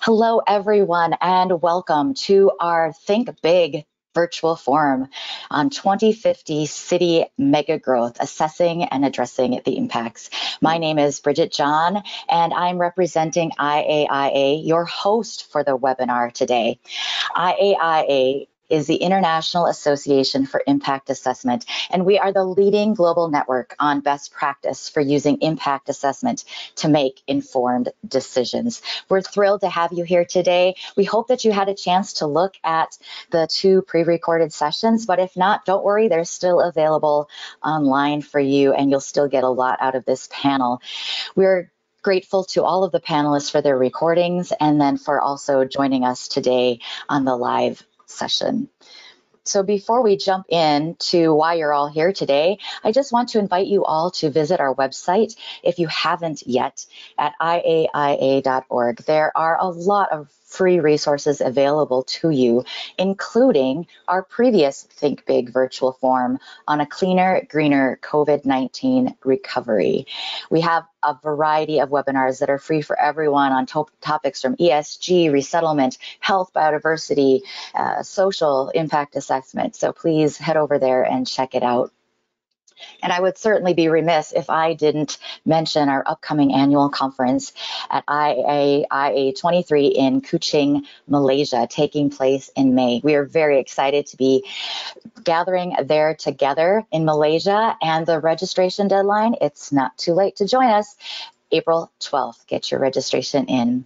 Hello, everyone, and welcome to our Think Big virtual forum on 2050 city mega growth, assessing and addressing the impacts. My name is Bridget John, and I'm representing IAIA, your host for the webinar today. IAIA is the International Association for Impact Assessment, and we are the leading global network on best practice for using impact assessment to make informed decisions. We're thrilled to have you here today. We hope that you had a chance to look at the two pre-recorded sessions, but if not, don't worry, they're still available online for you, and you'll still get a lot out of this panel. We're grateful to all of the panelists for their recordings and then for also joining us today on the live session. So before we jump in to why you're all here today, I just want to invite you all to visit our website if you haven't yet at iaia.org. There are a lot of free resources available to you, including our previous Think Big virtual forum on a cleaner, greener COVID-19 recovery. We have a variety of webinars that are free for everyone on to topics from ESG, resettlement, health, biodiversity, uh, social impact assessment. So please head over there and check it out. And I would certainly be remiss if I didn't mention our upcoming annual conference at IAIA 23 in Kuching, Malaysia, taking place in May. We are very excited to be gathering there together in Malaysia and the registration deadline, it's not too late to join us. April 12th. Get your registration in.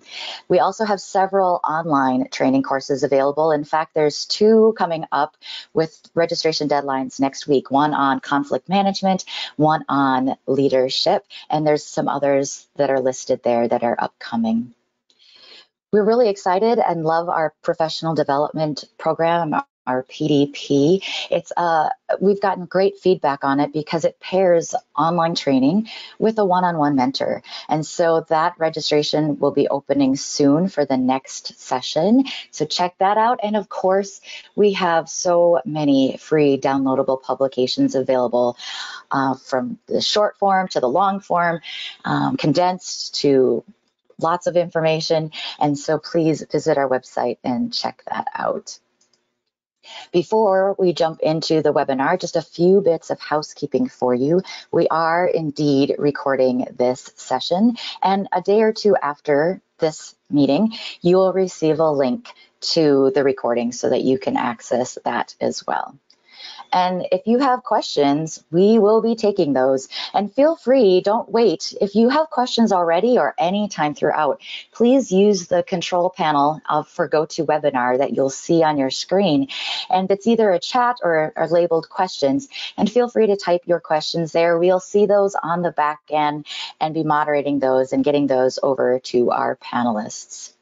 We also have several online training courses available. In fact, there's two coming up with registration deadlines next week, one on conflict management, one on leadership, and there's some others that are listed there that are upcoming. We're really excited and love our professional development program, our PDP. It's uh, we've gotten great feedback on it because it pairs online training with a one-on-one mentor. And so that registration will be opening soon for the next session. So check that out. And of course, we have so many free downloadable publications available uh, from the short form to the long form, um, condensed to lots of information. And so please visit our website and check that out. Before we jump into the webinar, just a few bits of housekeeping for you. We are indeed recording this session, and a day or two after this meeting, you will receive a link to the recording so that you can access that as well. And if you have questions, we will be taking those. And feel free, don't wait. If you have questions already or any time throughout, please use the control panel of, for GoToWebinar that you'll see on your screen. And it's either a chat or, or labeled questions. And feel free to type your questions there. We'll see those on the back end and be moderating those and getting those over to our panelists.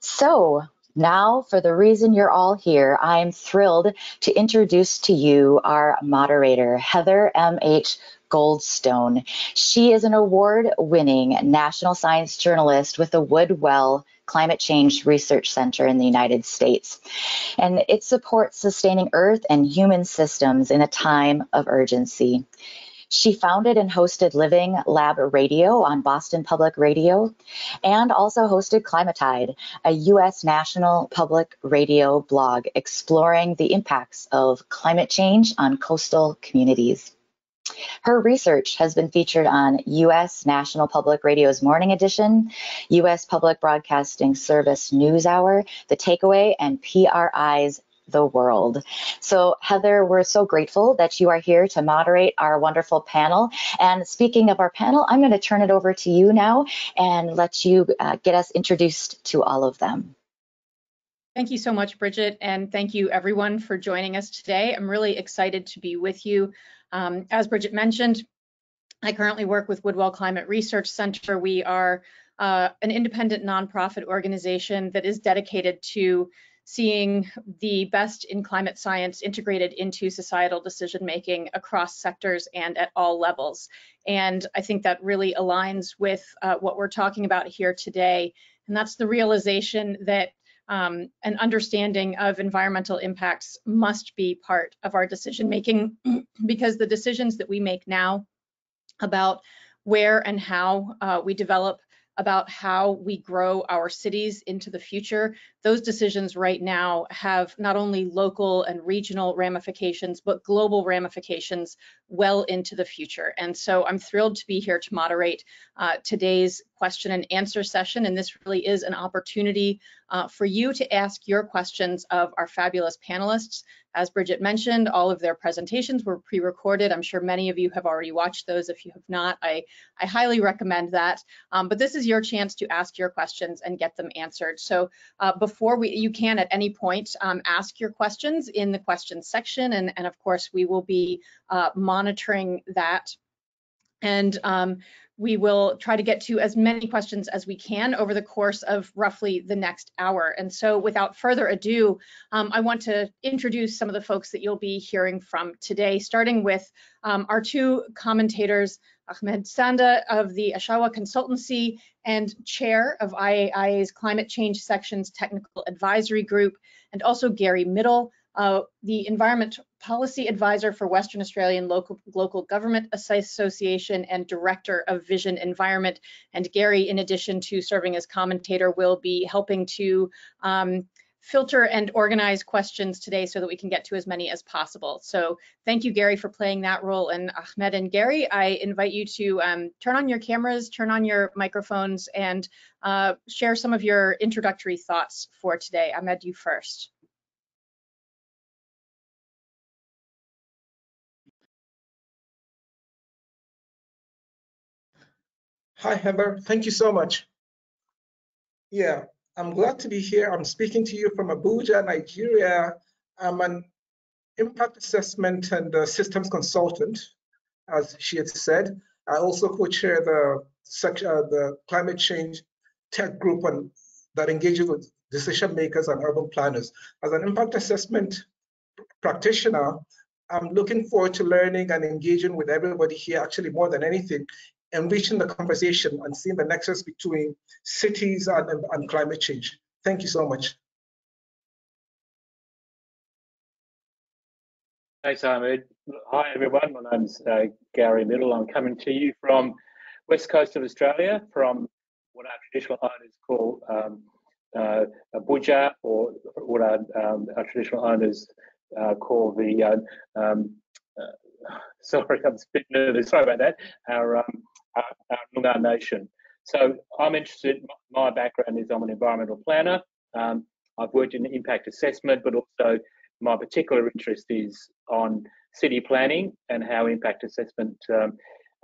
So now, for the reason you're all here, I am thrilled to introduce to you our moderator, Heather M.H. Goldstone. She is an award winning national science journalist with the Woodwell Climate Change Research Center in the United States. And it supports sustaining Earth and human systems in a time of urgency. She founded and hosted Living Lab Radio on Boston Public Radio and also hosted Climatide, a U.S. national public radio blog exploring the impacts of climate change on coastal communities. Her research has been featured on U.S. National Public Radio's Morning Edition, U.S. Public Broadcasting Service NewsHour, The Takeaway, and PRI's the world. So, Heather, we're so grateful that you are here to moderate our wonderful panel. And speaking of our panel, I'm going to turn it over to you now and let you uh, get us introduced to all of them. Thank you so much, Bridget, and thank you everyone for joining us today. I'm really excited to be with you. Um, as Bridget mentioned, I currently work with Woodwell Climate Research Center. We are uh, an independent nonprofit organization that is dedicated to seeing the best in climate science integrated into societal decision making across sectors and at all levels. And I think that really aligns with uh, what we're talking about here today. And that's the realization that um, an understanding of environmental impacts must be part of our decision making because the decisions that we make now about where and how uh, we develop about how we grow our cities into the future, those decisions right now have not only local and regional ramifications, but global ramifications well into the future. And so I'm thrilled to be here to moderate uh, today's question and answer session. And this really is an opportunity uh, for you to ask your questions of our fabulous panelists. As Bridget mentioned, all of their presentations were pre-recorded. I'm sure many of you have already watched those. If you have not, I, I highly recommend that. Um, but this is your chance to ask your questions and get them answered. So uh, before we, you can at any point um, ask your questions in the questions section. And, and of course, we will be uh, monitoring that. And um, we will try to get to as many questions as we can over the course of roughly the next hour. And so without further ado, um, I want to introduce some of the folks that you'll be hearing from today, starting with um, our two commentators, Ahmed Sanda of the Ashawa Consultancy and chair of IAIA's Climate Change Section's Technical Advisory Group, and also Gary Middle, uh, the Environment Policy Advisor for Western Australian Local, Local Government Association and Director of Vision Environment. And Gary, in addition to serving as commentator, will be helping to um, filter and organize questions today so that we can get to as many as possible. So thank you, Gary, for playing that role. And Ahmed and Gary, I invite you to um, turn on your cameras, turn on your microphones, and uh, share some of your introductory thoughts for today. Ahmed, you first. Hi, Heather. Thank you so much. Yeah, I'm glad to be here. I'm speaking to you from Abuja, Nigeria. I'm an impact assessment and uh, systems consultant, as she had said. I also co-chair the, uh, the climate change tech group on, that engages with decision makers and urban planners. As an impact assessment practitioner, I'm looking forward to learning and engaging with everybody here, actually more than anything, enriching the conversation and seeing the nexus between cities and, and, climate change. Thank you so much. Thanks, Ahmed. Hi, everyone. My name's uh, Gary Middle. I'm coming to you from west coast of Australia, from what our traditional owners call um, uh, or what our, um, our traditional owners uh, call the uh, um, uh, sorry, I'm a bit nervous. Sorry about that. Our um, our, our Nation. So I'm interested, my background is I'm an environmental planner. Um, I've worked in impact assessment, but also my particular interest is on city planning and how impact assessment um,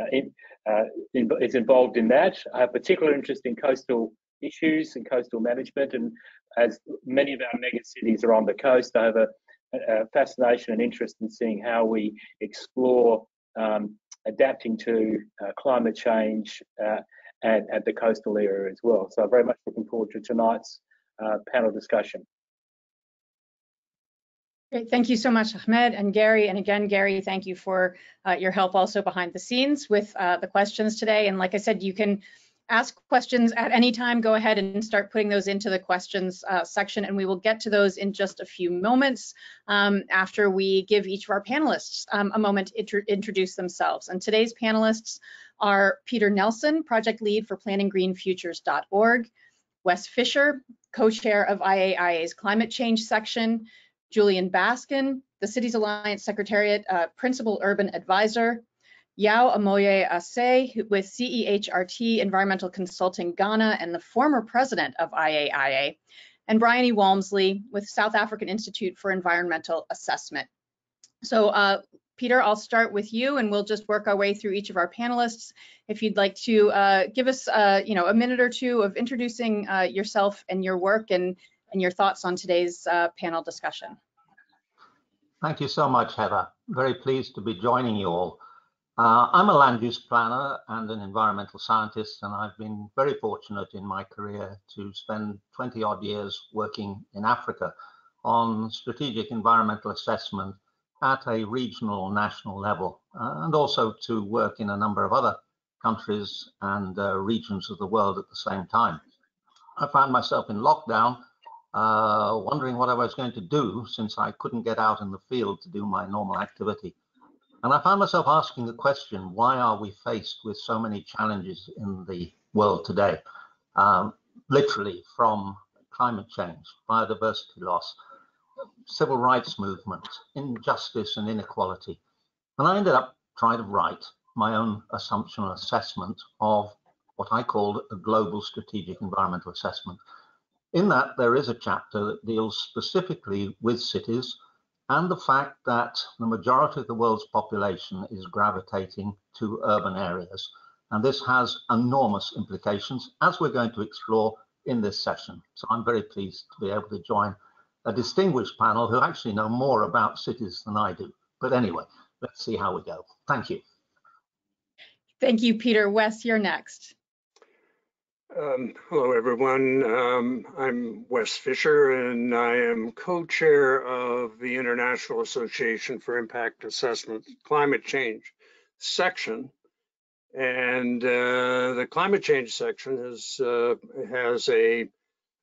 uh, in, uh, in, is involved in that. I have particular interest in coastal issues and coastal management. And as many of our mega cities are on the coast, I have a, a fascination and interest in seeing how we explore um, adapting to uh, climate change uh, at, at, the coastal area as well. So very much looking forward to tonight's uh, panel discussion. Great, thank you so much, Ahmed and Gary. And again, Gary, thank you for uh, your help also behind the scenes with uh, the questions today. And like I said, you can ask questions at any time, go ahead and start putting those into the questions uh, section, and we will get to those in just a few moments um, after we give each of our panelists um, a moment to introduce themselves. And today's panelists are Peter Nelson, project lead for planninggreenfutures.org, Wes Fisher, co-chair of IAIA's climate change section, Julian Baskin, the Cities Alliance Secretariat uh, Principal Urban Advisor, Yao Amoyaw-Osei with CEHRT Environmental Consulting Ghana and the former president of IAIA, and Brian E. Walmsley with South African Institute for Environmental Assessment. So uh, Peter, I'll start with you and we'll just work our way through each of our panelists. If you'd like to uh, give us uh, you know, a minute or two of introducing uh, yourself and your work and, and your thoughts on today's uh, panel discussion. Thank you so much, Heather. Very pleased to be joining you all. Uh, I'm a land use planner and an environmental scientist, and I've been very fortunate in my career to spend 20 odd years working in Africa on strategic environmental assessment at a regional or national level, uh, and also to work in a number of other countries and uh, regions of the world at the same time. I found myself in lockdown, uh, wondering what I was going to do since I couldn't get out in the field to do my normal activity. And I found myself asking the question, why are we faced with so many challenges in the world today? um, literally from climate change, biodiversity loss, civil rights movement, injustice and inequality. And I ended up trying to write my own assumptional assessment of what I called a global strategic environmental assessment. In that, there is a chapter that deals specifically with cities and the fact that the majority of the world's population is gravitating to urban areas. And this has enormous implications, as we're going to explore in this session. So I'm very pleased to be able to join a distinguished panel who actually know more about cities than I do. But anyway, let's see how we go. Thank you. Thank you, Peter. Wes, you're next. Um, hello, everyone. Um, I'm Wes Fisher, and I am co-chair of the International Association for Impact Assessment Climate Change section. And uh, the climate change section has uh, has a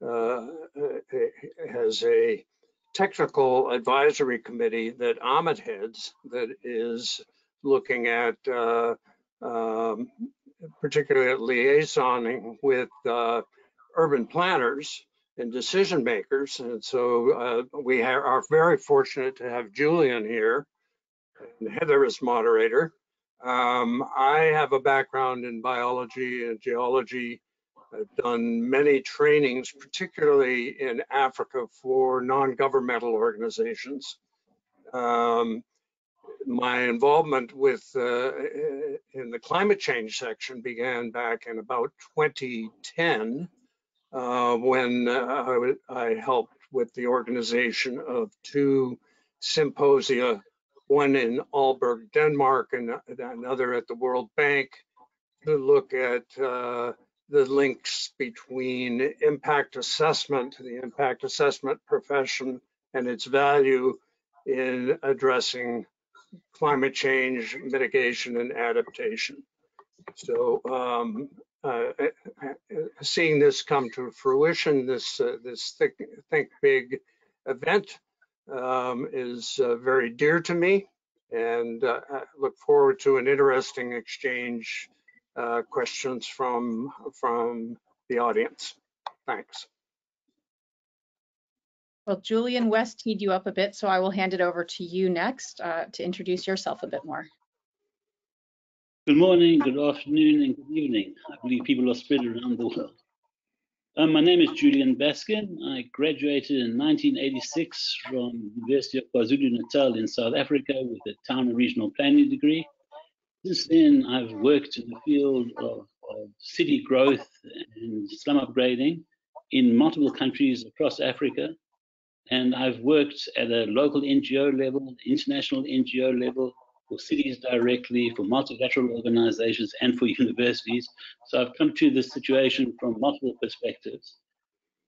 uh, has a technical advisory committee that Ahmed heads that is looking at uh, um, particularly at liaisoning with uh, urban planners and decision makers. And so uh, we are very fortunate to have Julian here and Heather as moderator. Um, I have a background in biology and geology. I've done many trainings, particularly in Africa for non-governmental organizations. Um, my involvement with uh, in the climate change section began back in about 2010 uh, when uh, I, helped with the organization of two symposia, one in Aalborg, Denmark, and another at the World Bank, to look at uh, the links between impact assessment, the impact assessment profession, and its value in addressing climate change mitigation and adaptation. So um, uh, uh, seeing this come to fruition, this uh, this think, think big event um, is uh, very dear to me, and uh, I look forward to an interesting exchange uh, questions from from the audience. Thanks. Well, Julian West teed you up a bit, so I will hand it over to you next uh, to introduce yourself a bit more. Good morning, good afternoon, and good evening. I believe people are spread around the world. Um, my name is Julian Baskin. I graduated in 1986 from the University of KwaZulu-Natal in South Africa with a town and regional planning degree. Since then, I've worked in the field of, of city growth and slum upgrading in multiple countries across Africa, and I've worked at a local NGO level, international NGO level, for cities directly, for multilateral organizations, and for universities. So I've come to this situation from multiple perspectives.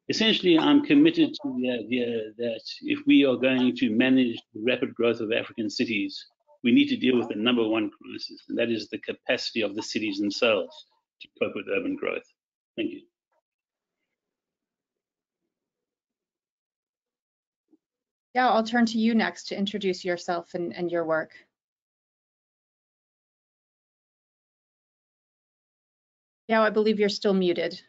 Essentially, I'm committed to the idea that if we are going to manage the rapid growth of African cities, we need to deal with the number one crisis, and that is the capacity of the cities themselves to cope with urban growth. Thank you. Yeah, I'll turn to you next to introduce yourself and, and your work. Yeah, I believe you're still muted.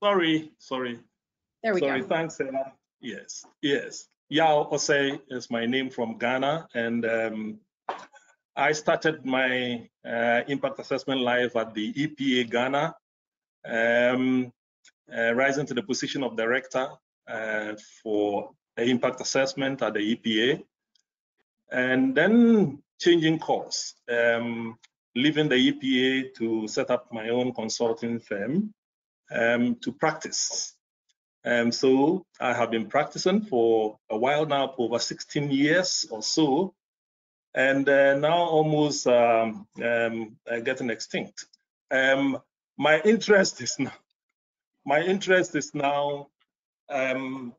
Sorry, sorry. There we sorry, go. thanks, Ella. Yes, yes. Yao Osei is my name from Ghana, and um, I started my uh, impact assessment life at the EPA Ghana, um, uh, rising to the position of director for the impact assessment at the EPA, and then changing course, um, leaving the EPA to set up my own consulting firm um, to practice. And um, so I have been practicing for a while now, for over 16 years or so, and uh, now almost um, um, uh, getting extinct. Um, my interest is now, my interest is now um,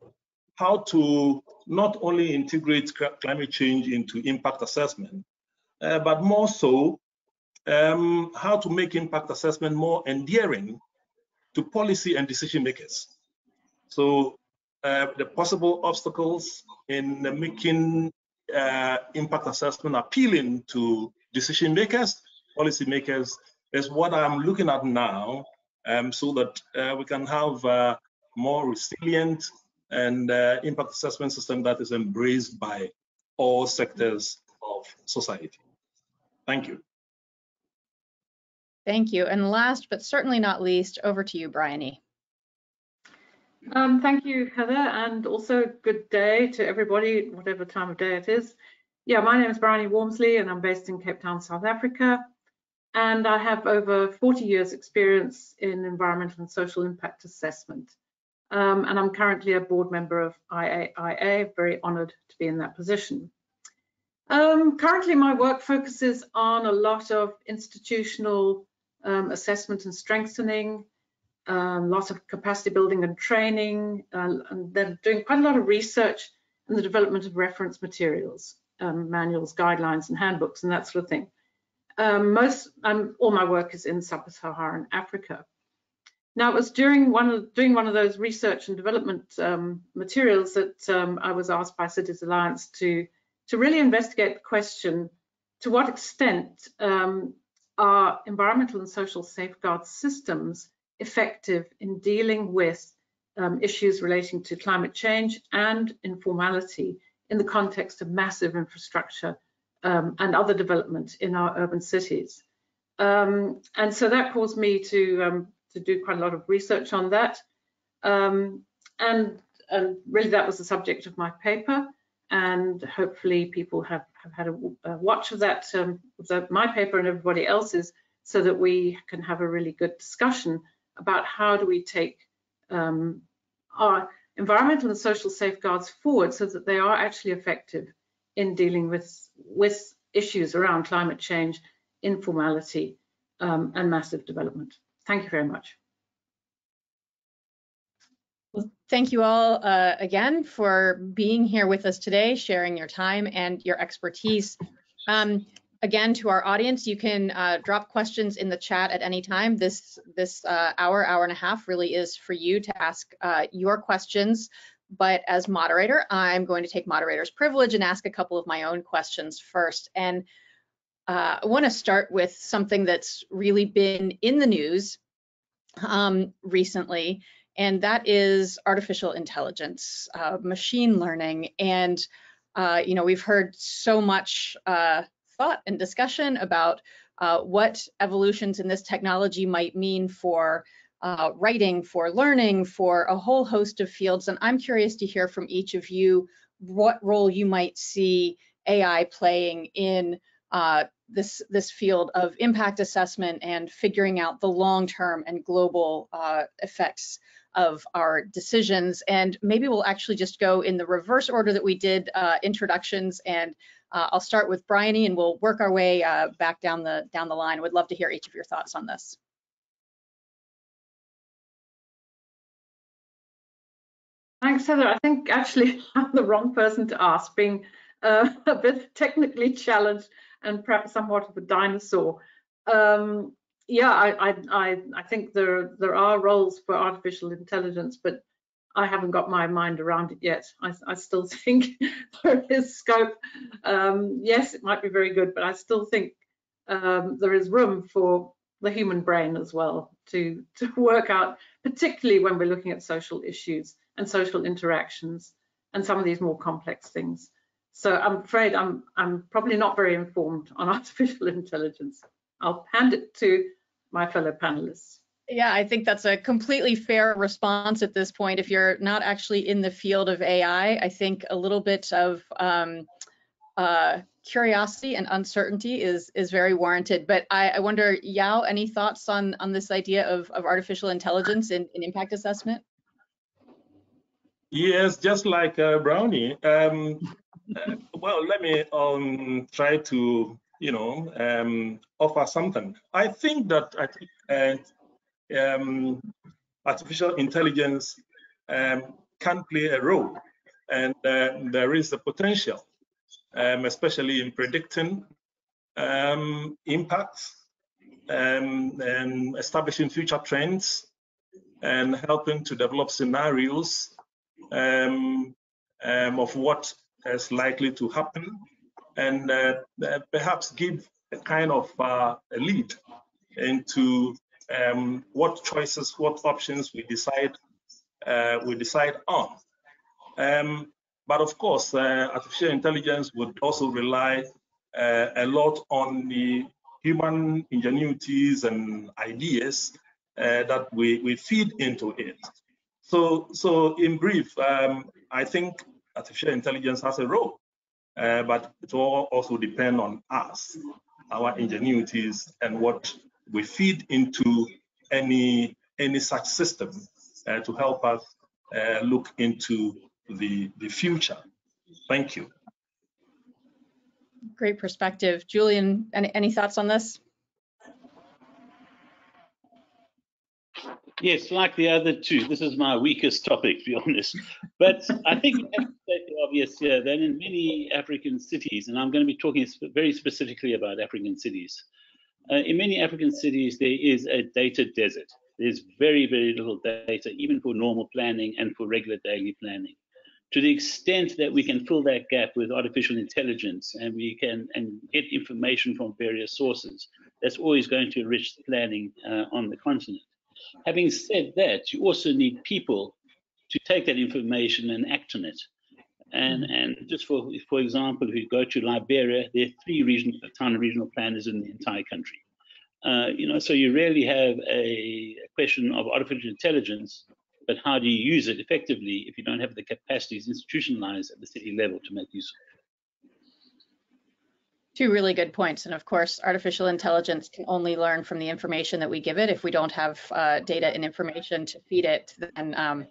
how to not only integrate climate change into impact assessment, uh, but more so um, how to make impact assessment more endearing to policy and decision makers. So uh, the possible obstacles in making uh, impact assessment appealing to decision makers, policy makers, is what I'm looking at now um, so that uh, we can have a more resilient and uh, impact assessment system that is embraced by all sectors of society. Thank you. Thank you. And last but certainly not least, over to you, Bryony. Um, thank you, Heather, and also good day to everybody, whatever time of day it is. Yeah, my name is Bryony Walmsley and I'm based in Cape Town, South Africa. And I have over 40 years experience in environmental and social impact assessment. Um, and I'm currently a board member of IAIA, very honored to be in that position. Um, currently, my work focuses on a lot of institutional um, assessment and strengthening, um, lots of capacity building and training, uh, and they're doing quite a lot of research and the development of reference materials, um, manuals, guidelines, and handbooks, and that sort of thing. Um, most, um, all my work is in sub-Saharan Africa. Now, it was during one of, doing one of those research and development um, materials that um, I was asked by Cities Alliance to, to really investigate the question, to what extent um, are environmental and social safeguard systems effective in dealing with um, issues relating to climate change and informality in the context of massive infrastructure um, and other development in our urban cities. Um, and so that caused me to to do quite a lot of research on that. Um, and, and, really that was the subject of my paper. And hopefully people have, have had a, a watch of that, um, the, my paper and everybody else's, so that we can have a really good discussion about how do we take um, our environmental and social safeguards forward so that they are actually effective in dealing with, with issues around climate change, informality, um, and massive development. Thank you very much. Well, thank you all uh, again for being here with us today, sharing your time and your expertise. Um, again, to our audience, you can uh, drop questions in the chat at any time. This this uh, hour, hour and a half really is for you to ask uh, your questions. But as moderator, I'm going to take moderator's privilege and ask a couple of my own questions first. And uh, I want to start with something that's really been in the news um, recently, and that is artificial intelligence, uh, machine learning. And, uh, you know, we've heard so much uh, thought and discussion about uh, what evolutions in this technology might mean for uh, writing, for learning, for a whole host of fields. And I'm curious to hear from each of you what role you might see AI playing in uh, this this field of impact assessment and figuring out the long-term and global uh, effects of our decisions. And maybe we'll actually just go in the reverse order that we did uh, introductions. And uh, I'll start with Bryony, and we'll work our way uh, back down the down the line. I would love to hear each of your thoughts on this. Thanks, Heather. I think actually I'm the wrong person to ask, being uh, a bit technically challenged and perhaps somewhat of a dinosaur. Um, yeah, I, I, I, think there, there are roles for artificial intelligence, but I haven't got my mind around it yet. I, I still think there is scope. Um, yes, it might be very good, but I still think um, there is room for the human brain as well to, to work out, particularly when we're looking at social issues and social interactions and some of these more complex things. So I'm afraid I'm, I'm probably not very informed on artificial intelligence. I'll hand it to my fellow panelists. Yeah, I think that's a completely fair response at this point. If you're not actually in the field of AI, I think a little bit of um, uh, curiosity and uncertainty is is very warranted. But I, I, wonder, Yao, any thoughts on on this idea of, of artificial intelligence in, in impact assessment? Yes, just like uh, Bryony. Um, uh, well, let me um, try to, you know, um, offer something. I think that I think uh, um, artificial intelligence um, can play a role, and uh, there is the potential, um, especially in predicting um, impacts and establishing future trends and helping to develop scenarios of what is likely to happen and uh, perhaps give a kind of uh, a lead into um, what choices, what options we decide uh, we decide on. Um, but of course, uh, artificial intelligence would also rely uh, a lot on the human ingenuities and ideas uh, that we, we feed into it. So, so in brief, um, I think artificial intelligence has a role, uh, but it will also depend on us, our ingenuities, and what we feed into any any such system uh, to help us uh, look into the the future. Thank you. Great perspective. Julian, any, any thoughts on this? Yes, like the other two, this is my weakest topic, to be honest. But I think we have to state the obvious here that in many African cities, and I'm going to be talking very specifically about African cities, uh, in many African cities, there is a data desert. There's very, very little data, even for normal planning and for regular daily planning. To the extent that we can fill that gap with artificial intelligence and we can and get information from various sources, that's always going to enrich the planning uh, on the continent. Having said that, you also need people to take that information and act on it. And, and just for, for example, if you go to Liberia, there are three regional, town regional planners in the entire country. Uh, you know, so you really have a, a question of artificial intelligence, but how do you use it effectively if you don't have the capacities institutionalized at the city level to make use of it? Two really good points. And of course, artificial intelligence can only learn from the information that we give it. If we don't have uh, data and information to feed it, then um,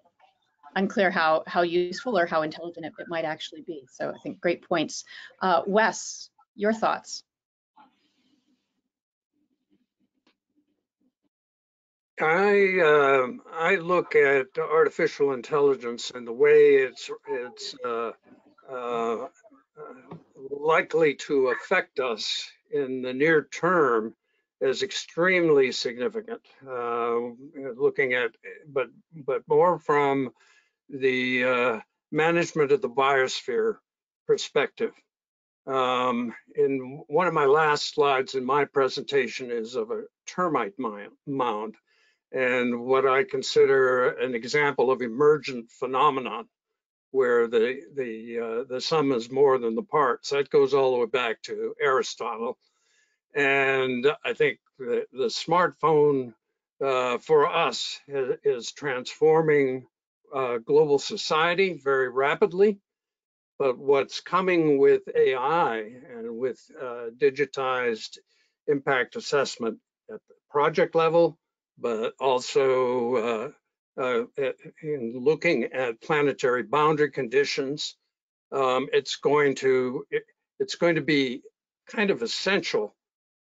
unclear how, how useful or how intelligent it, it, might actually be. So I think great points. Uh, Wes, your thoughts? I uh, I look at artificial intelligence and the way it's it's uh, uh, likely to affect us in the near term is extremely significant. Uh, looking at, but but more from the uh, management of the biosphere perspective. Um, in one of my last slides in my presentation is of a termite mound and what I consider an example of emergent phenomenon where the the uh, the sum is more than the parts. That goes all the way back to Aristotle, and I think the, the smartphone uh, for us is, is transforming uh, global society very rapidly. But what's coming with AI and with uh, digitized impact assessment at the project level, but also uh, in looking at planetary boundary conditions, um, it's going to it, it's going to be kind of essential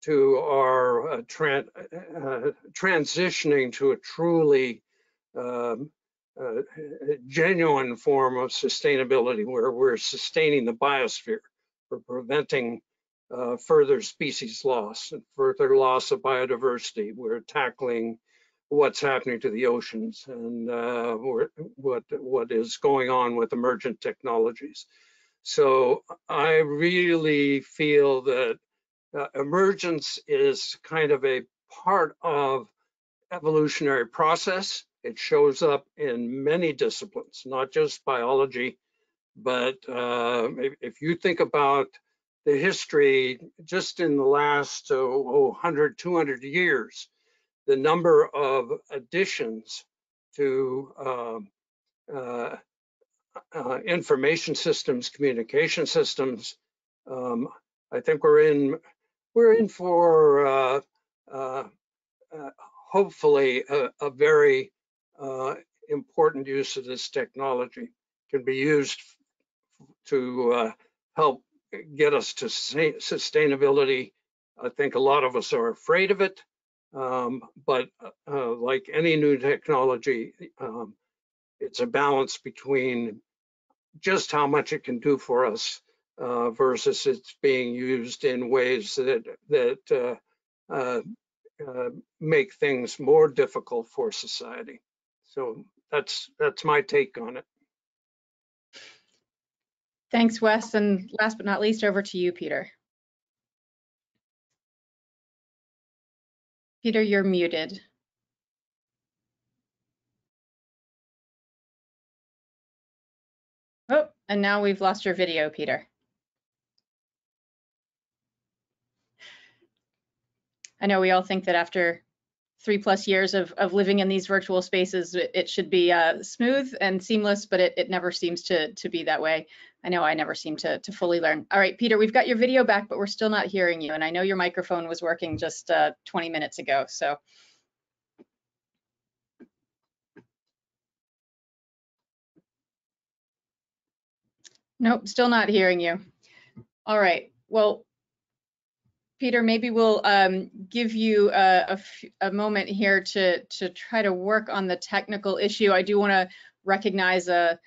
to our uh, uh, transitioning to a truly um, uh, genuine form of sustainability, where we're sustaining the biosphere, we're preventing uh, further species loss and further loss of biodiversity. We're tackling what's happening to the oceans and uh, what what is going on with emergent technologies. So I really feel that uh, emergence is kind of a part of evolutionary process. It shows up in many disciplines, not just biology, but uh, if, you think about the history just in the last oh, 100, 200 years, the number of additions to um, uh, uh, information systems, communication systems. Um, I think we're in we're in for uh, uh, uh hopefully a, a very uh, important use of this technology. Can be used to help get us to sustainability. I think a lot of us are afraid of it. Um, but uh, like any new technology, um, it's a balance between just how much it can do for us uh, versus it's being used in ways that that uh, uh, uh make things more difficult for society. So that's that's my take on it. Thanks, Wes. And last but not least, over to you, Peter. Peter, you're muted. Oh, and now we've lost your video, Peter. I know we all think that after three plus years of, of living in these virtual spaces, it, it should be uh, smooth and seamless, but it, it never seems to, to be that way. I know I never seem to, to fully learn. All right, Peter, we've got your video back, but we're still not hearing you. And I know your microphone was working just uh, 20 minutes ago. So Nope, still not hearing you. All right, well, Peter, maybe we'll um, give you a, a, moment here to, to try to work on the technical issue. I do want to recognize a,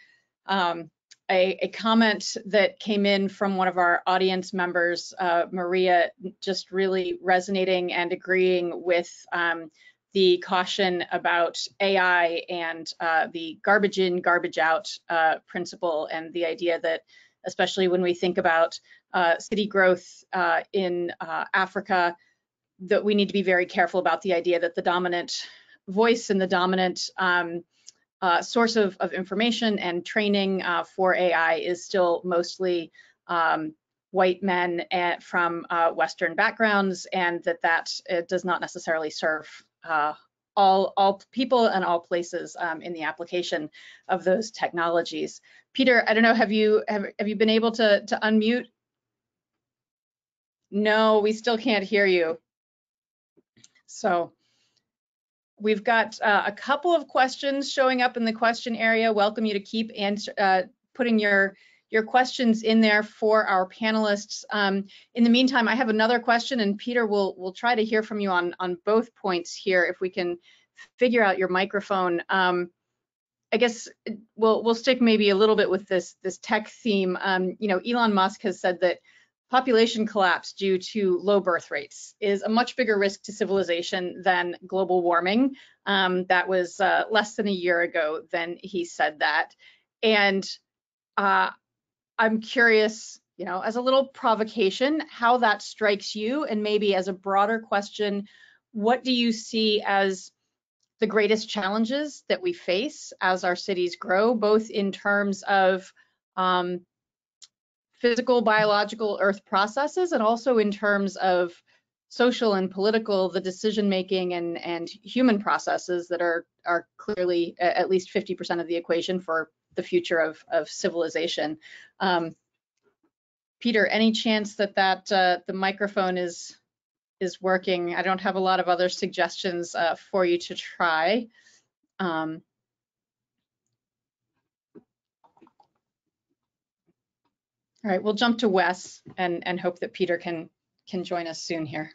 um, a, a, comment that came in from one of our audience members, uh, Maria, just really resonating and agreeing with um, the caution about AI and uh, the garbage in, garbage out uh, principle and the idea that, especially when we think about uh, city growth uh, in uh, Africa, that we need to be very careful about the idea that the dominant voice and the dominant um, uh, source of, of, information and training for AI is still mostly um, white men at, from Western backgrounds, and that that does not necessarily serve all, all people and all places um, in the application of those technologies. Peter, I don't know, have you have, have you been able to, to unmute? No, we still can't hear you. So we've got uh, a couple of questions showing up in the question area. Welcome you to keep answer, uh, putting your your questions in there for our panelists. Um, in the meantime, I have another question, and Peter will will try to hear from you on on both points here if we can figure out your microphone. Um, I guess we'll we'll stick maybe a little bit with this this tech theme. Um, you know, Elon Musk has said that population collapse due to low birth rates is a much bigger risk to civilization than global warming. Um, that was uh, less than a year ago than he said that, and uh, I'm curious, you know, as a little provocation, how that strikes you, and maybe as a broader question, what do you see as the greatest challenges that we face as our cities grow, both in terms of um, physical, biological earth processes, and also in terms of social and political, the decision making and, and human processes that are, are clearly at least 50% of the equation for the future of, of civilization. Um, Peter, any chance that that uh, the microphone is is working? I don't have a lot of other suggestions uh, for you to try. Um, all right, we'll jump to Wes and and hope that Peter can can join us soon here.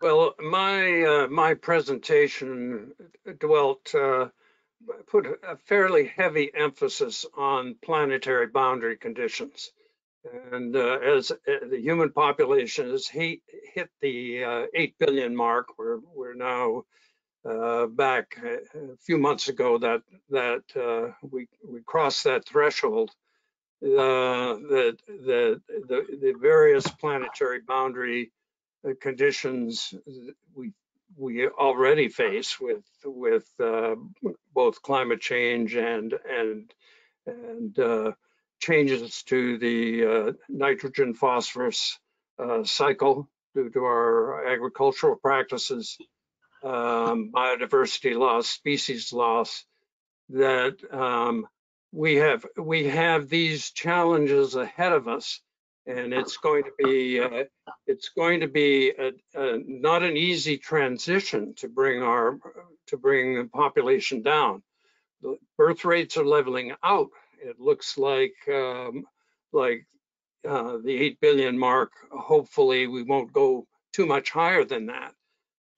Well, my uh, my presentation dwelt uh, put a fairly heavy emphasis on planetary boundary conditions. And uh, as uh, the human population has hit, the uh, 8 billion mark, we're, we're now uh, back a few months ago that, that uh, we, we crossed that threshold. Uh, the, the, the, the various planetary boundary conditions we we already face with with uh, both climate change and and and uh, changes to the uh, nitrogen phosphorus uh, cycle due to our agricultural practices, um, biodiversity loss, species loss. That um, we have we have these challenges ahead of us and it's going to be uh, it's going to be a, a, not an easy transition to bring our to bring the population down. The birth rates are leveling out. It looks like um, like uh, the eight billion mark. Hopefully, we won't go too much higher than that.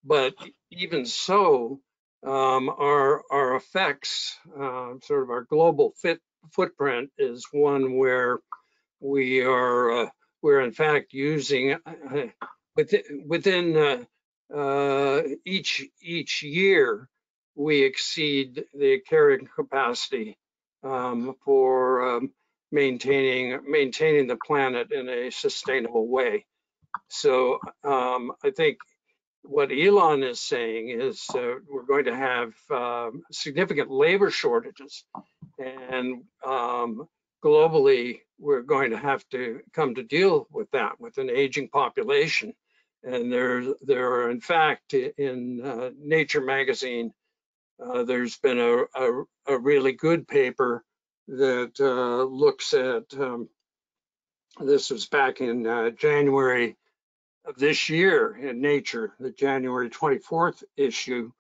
But even so, um, our our effects, uh, sort of our global fit footprint, is one where we are uh, we're in fact using uh, within, within uh, uh, each each year we exceed the carrying capacity um, for um, maintaining maintaining the planet in a sustainable way. So um, I think what Elon is saying is uh, we're going to have um, significant labor shortages And um, globally, we're going to have to come to deal with that with an aging population. And there, there are, in fact, in uh, Nature magazine, uh, there's been a, a, a, really good paper that uh, looks at, um, this was back in uh, January of this year in Nature, the January 24th issue,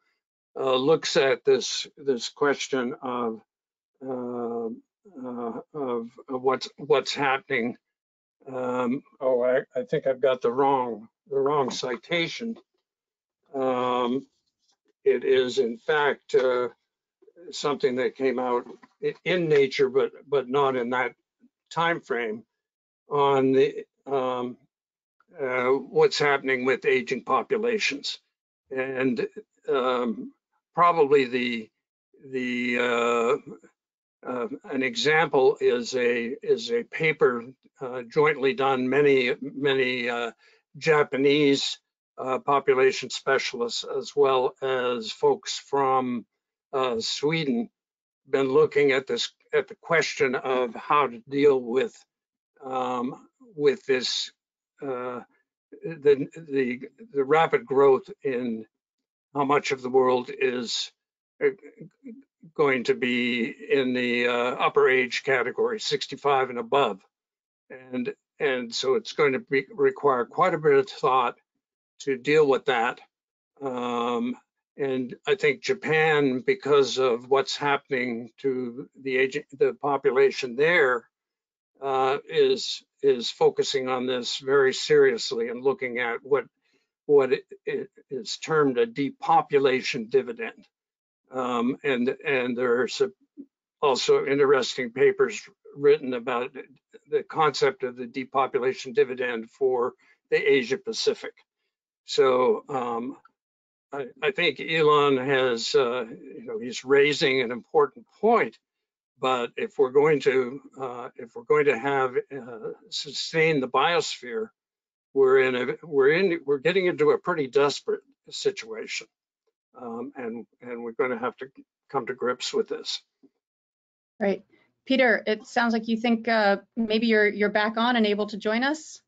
uh, looks at this, this question of uh, uh, of, of, what's what's happening. Um, oh, I, I, think I've got the wrong the wrong citation. Um, it is in fact uh, something that came out in Nature, but but not in that time frame on the um, uh, what's happening with aging populations, and um, probably the the uh, uh, an example is a is a paper jointly done many many Japanese uh, population specialists as well as folks from uh, Sweden been looking at this at the question of how to deal with um, with this uh, the the the rapid growth in how much of the world is going to be in the uh, upper age category, 65 and above. And, and so it's going to be, require quite a bit of thought to deal with that. Um, and I think Japan, because of what's happening to the age, the population there, uh, is is focusing on this very seriously and looking at what what is termed a depopulation dividend. Um, and and there's also interesting papers written about the concept of the depopulation dividend for the Asia Pacific. So um, I, I, think Elon has, uh, you know, he's raising an important point. But if we're going to, uh, if we're going to have uh, sustain the biosphere, we're in a, we're in, we're getting into a pretty desperate situation um, and and we're going to have to come to grips with this. Right, Peter. It sounds like you think uh, maybe you're you're back on and able to join us.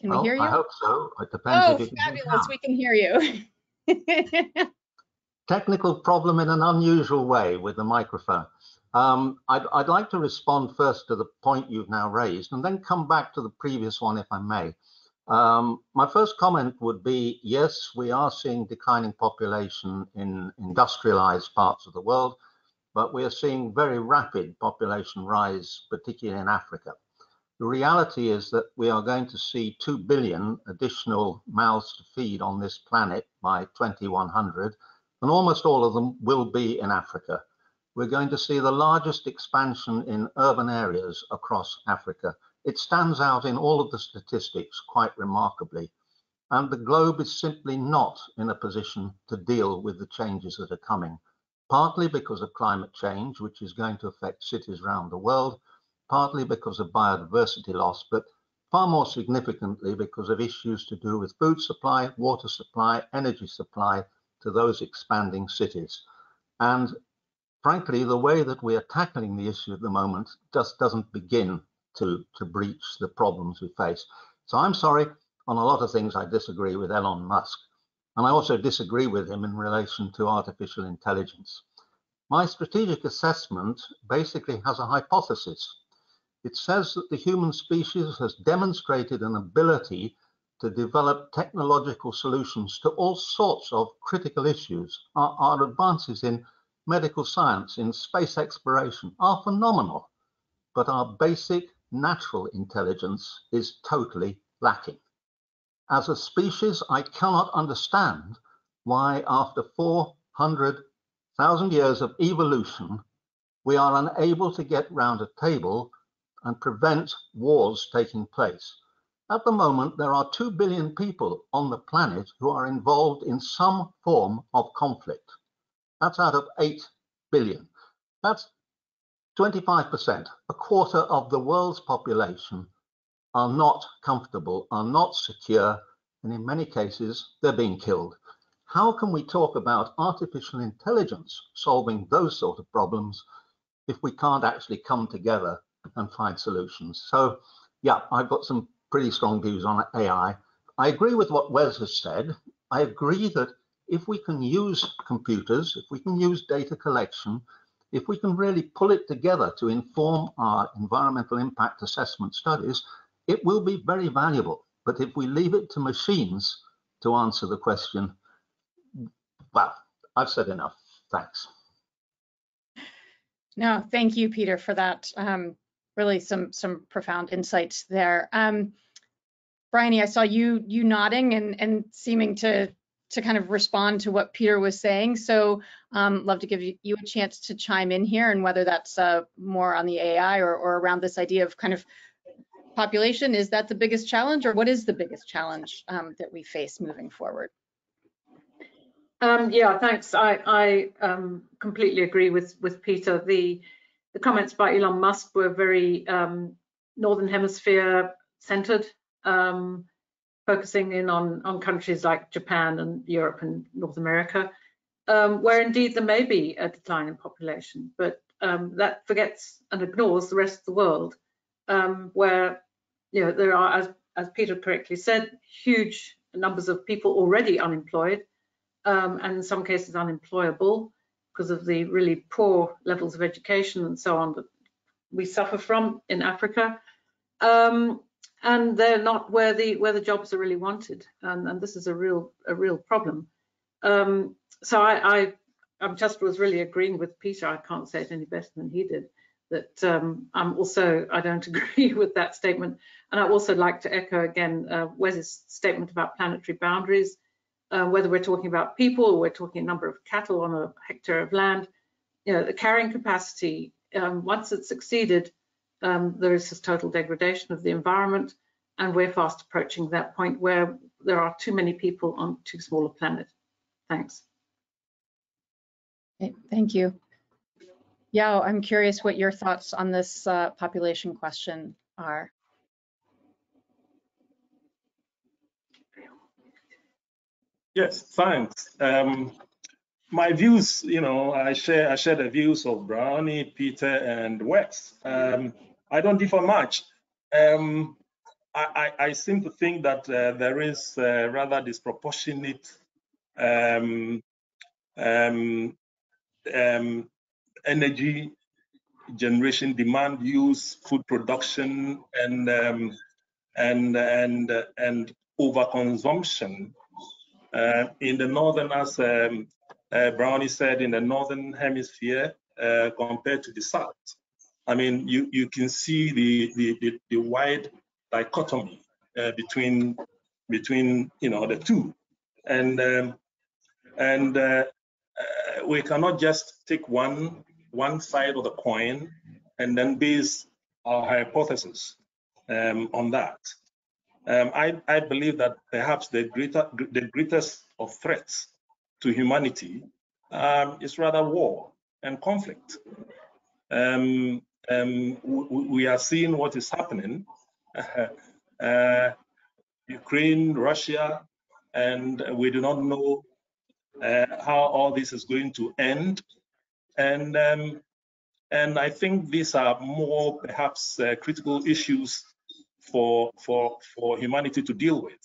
Can we hear you? I hope so. It depends. Oh, fabulous! We can hear you. Technical problem in an unusual way with the microphone. Um, I'd, I'd like to respond first to the point you've now raised and then come back to the previous one if I may. Um, my first comment would be, yes, we are seeing declining population in industrialized parts of the world, but we are seeing very rapid population rise, particularly in Africa. The reality is that we are going to see 2 billion additional mouths to feed on this planet by 2100, and almost all of them will be in Africa. We're going to see the largest expansion in urban areas across Africa it stands out in all of the statistics quite remarkably. And the globe is simply not in a position to deal with the changes that are coming, partly because of climate change, which is going to affect cities around the world, partly because of biodiversity loss, but far more significantly because of issues to do with food supply, water supply, energy supply to those expanding cities. And frankly, the way that we are tackling the issue at the moment just doesn't begin to, to breach the problems we face. So I'm sorry, on a lot of things I disagree with Elon Musk. And I also disagree with him in relation to artificial intelligence. My strategic assessment basically has a hypothesis. It says that the human species has demonstrated an ability to develop technological solutions to all sorts of critical issues. Our, our advances in medical science, in space exploration are phenomenal, but our basic natural intelligence is totally lacking. As a species, I cannot understand why after 400,000 years of evolution, we are unable to get round a table and prevent wars taking place. At the moment, there are 2 billion people on the planet who are involved in some form of conflict. That's out of 8 billion. That's 25%, a quarter of the world's population are not comfortable, are not secure, and in many cases, they're being killed. How can we talk about artificial intelligence solving those sort of problems if we can't actually come together and find solutions. So yeah, I've got some pretty strong views on AI. I agree with what Wes has said. I agree that if we can use computers, if we can use data collection, if we can really pull it together to inform our environmental impact assessment studies, it will be very valuable. But if we leave it to machines to answer the question, well, I've said enough. Thanks. No, thank you, Peter, for that. Um, really some some profound insights there. Um, Bryony, I saw you you nodding and and seeming to to kind of respond to what Peter was saying. So um, love to give you, a chance to chime in here and whether that's uh, more on the AI or, or around this idea of kind of population. Is that the biggest challenge or what is the biggest challenge um, that we face moving forward? Um, yeah, thanks. I, I um, completely agree with, with Peter. The, the comments by Elon Musk were very um, Northern Hemisphere centered, um, focusing in on, on countries like Japan and Europe and North America, um, where indeed there may be a decline in population, but um, that forgets and ignores the rest of the world, where you know there are, as, as Peter correctly said, huge numbers of people already unemployed, um, and in some cases unemployable because of the really poor levels of education and so on that we suffer from in Africa. Um, and they're not where the where the jobs are really wanted, and, and this is a real a real problem. Um, so I, I I'm just was really agreeing with Peter. I can't say it any better than he did. That um, I'm also I don't agree with that statement, and I also like to echo again uh, Wes's statement about planetary boundaries uh, whether we're talking about people or we're talking a number of cattle on a hectare of land, you know, the carrying capacity, um, once it's succeeded, um, there is this total degradation of the environment, and we're fast approaching that point where there are too many people on too small a planet. Thanks. Okay, thank you. Yao, I'm curious what your thoughts on this uh, population question are. Yes, thanks. Um, my views, you know, I share I share the views of Bryony, Peter, and Wes. Um, I don't differ much. Um, I, I, I, seem to think that uh, there is rather disproportionate um, um, um, energy generation, demand use, food production, and and and and overconsumption uh, in the northern, as um, uh, Bryony said, in the northern hemisphere uh, compared to the south. I mean, you, you can see the, the, the, the wide dichotomy uh, between between you know the two, and um, and uh, uh, we cannot just take one one side of the coin and then base our hypothesis um, on that. Um, I, I, believe that perhaps the, greater, the greatest of threats to humanity um, is rather war and conflict. Um, um we are seeing what is happening. uh, Ukraine, Russia, and we do not know uh, how all this is going to end. And um, and I think these are more perhaps uh, critical issues for for for humanity to deal with.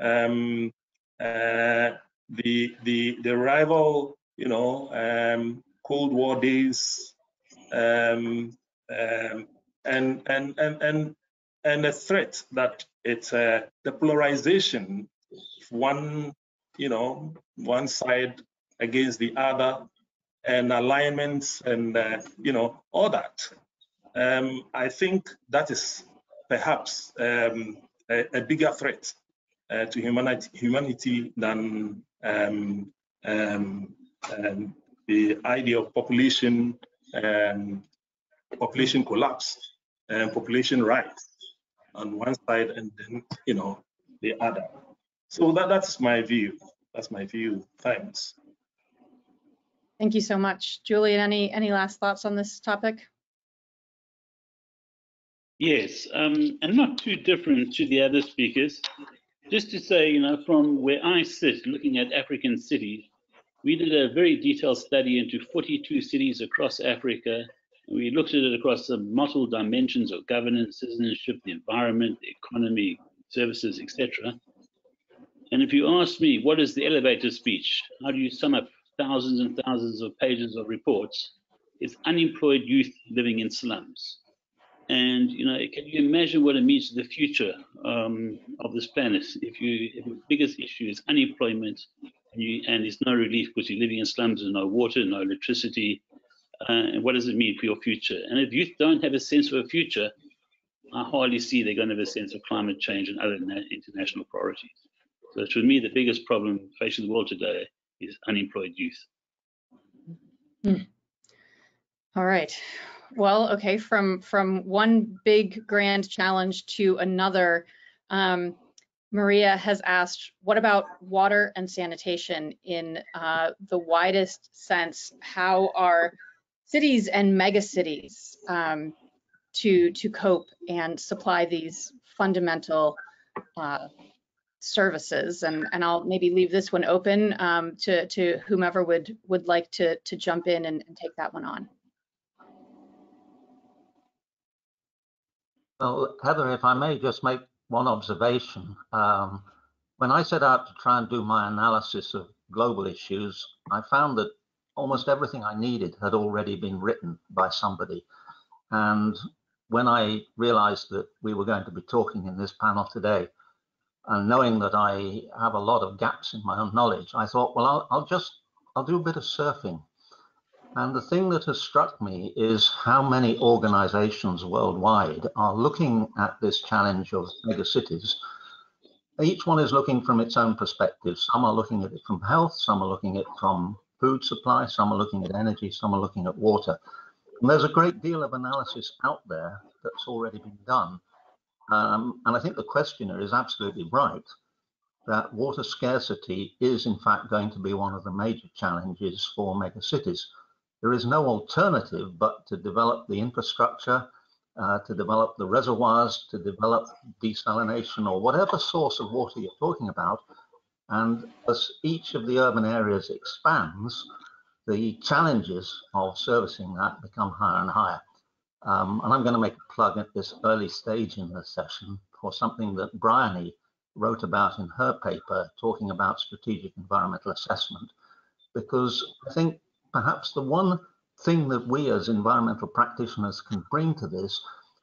Um, uh, the the the rival, you know, um, Cold War days, um, um, and and and and and the threat that it's uh, the polarization, one you know, one side against the other, and alignments, and uh, you know, all that. Um, I think that is perhaps um, a, a, bigger threat uh, to humanity, humanity than um, um, um the idea of population um, population collapse and population rise on one side and then you know the other. So that that's my view. That's my view. Thanks. Thank you so much, Julian. Any any last thoughts on this topic? Yes, um, and not too different to the other speakers. Just to say, you know, from where I sit, looking at African cities, we did a very detailed study into 42 cities across Africa We looked at it across the multiple dimensions of governance, citizenship, the environment, the economy, services, etc. And if you ask me, what is the elevator speech? How do you sum up thousands and thousands of pages of reports? It's unemployed youth living in slums. And you know, can you imagine what it means to the future um, of this planet if you if the biggest issue is unemployment you, and there's no relief because you're living in slums and no water, no electricity, uh, and what does it mean for your future? And if youth don't have a sense of a future, I hardly see they're going to have a sense of climate change and other international priorities. So to me, the biggest problem facing the world today is unemployed youth. Hmm. All right. Well, okay, from from one big grand challenge to another, um, Maria has asked, what about water and sanitation in uh, the widest sense? How are cities and megacities um, to to cope and supply these fundamental uh, services? And and I'll maybe leave this one open um, to to whomever would would like to to jump in and, and take that one on. Well, Heather, if I may just make one observation. Um, when I set out to try and do my analysis of global issues, I found that almost everything I needed had already been written by somebody. And when I realized that we were going to be talking in this panel today, and knowing that I have a lot of gaps in my own knowledge, I thought, well, I'll, I'll just, I'll do a bit of surfing and the thing that has struck me is how many organizations worldwide are looking at this challenge of megacities. Each one is looking from its own perspective. Some are looking at it from health, some are looking at it from food supply, some are looking at energy, some are looking at water. And there's a great deal of analysis out there that's already been done. Um, and I think the questioner is absolutely right that water scarcity is in fact going to be one of the major challenges for megacities there is no alternative but to develop the infrastructure, uh, to develop the reservoirs, to develop desalination or whatever source of water you're talking about. And as each of the urban areas expands, the challenges of servicing that become higher and higher. Um, and I'm going to make a plug at this early stage in the session for something that Bryony wrote about in her paper talking about strategic environmental assessment, because I think perhaps the one thing that we as environmental practitioners can bring to this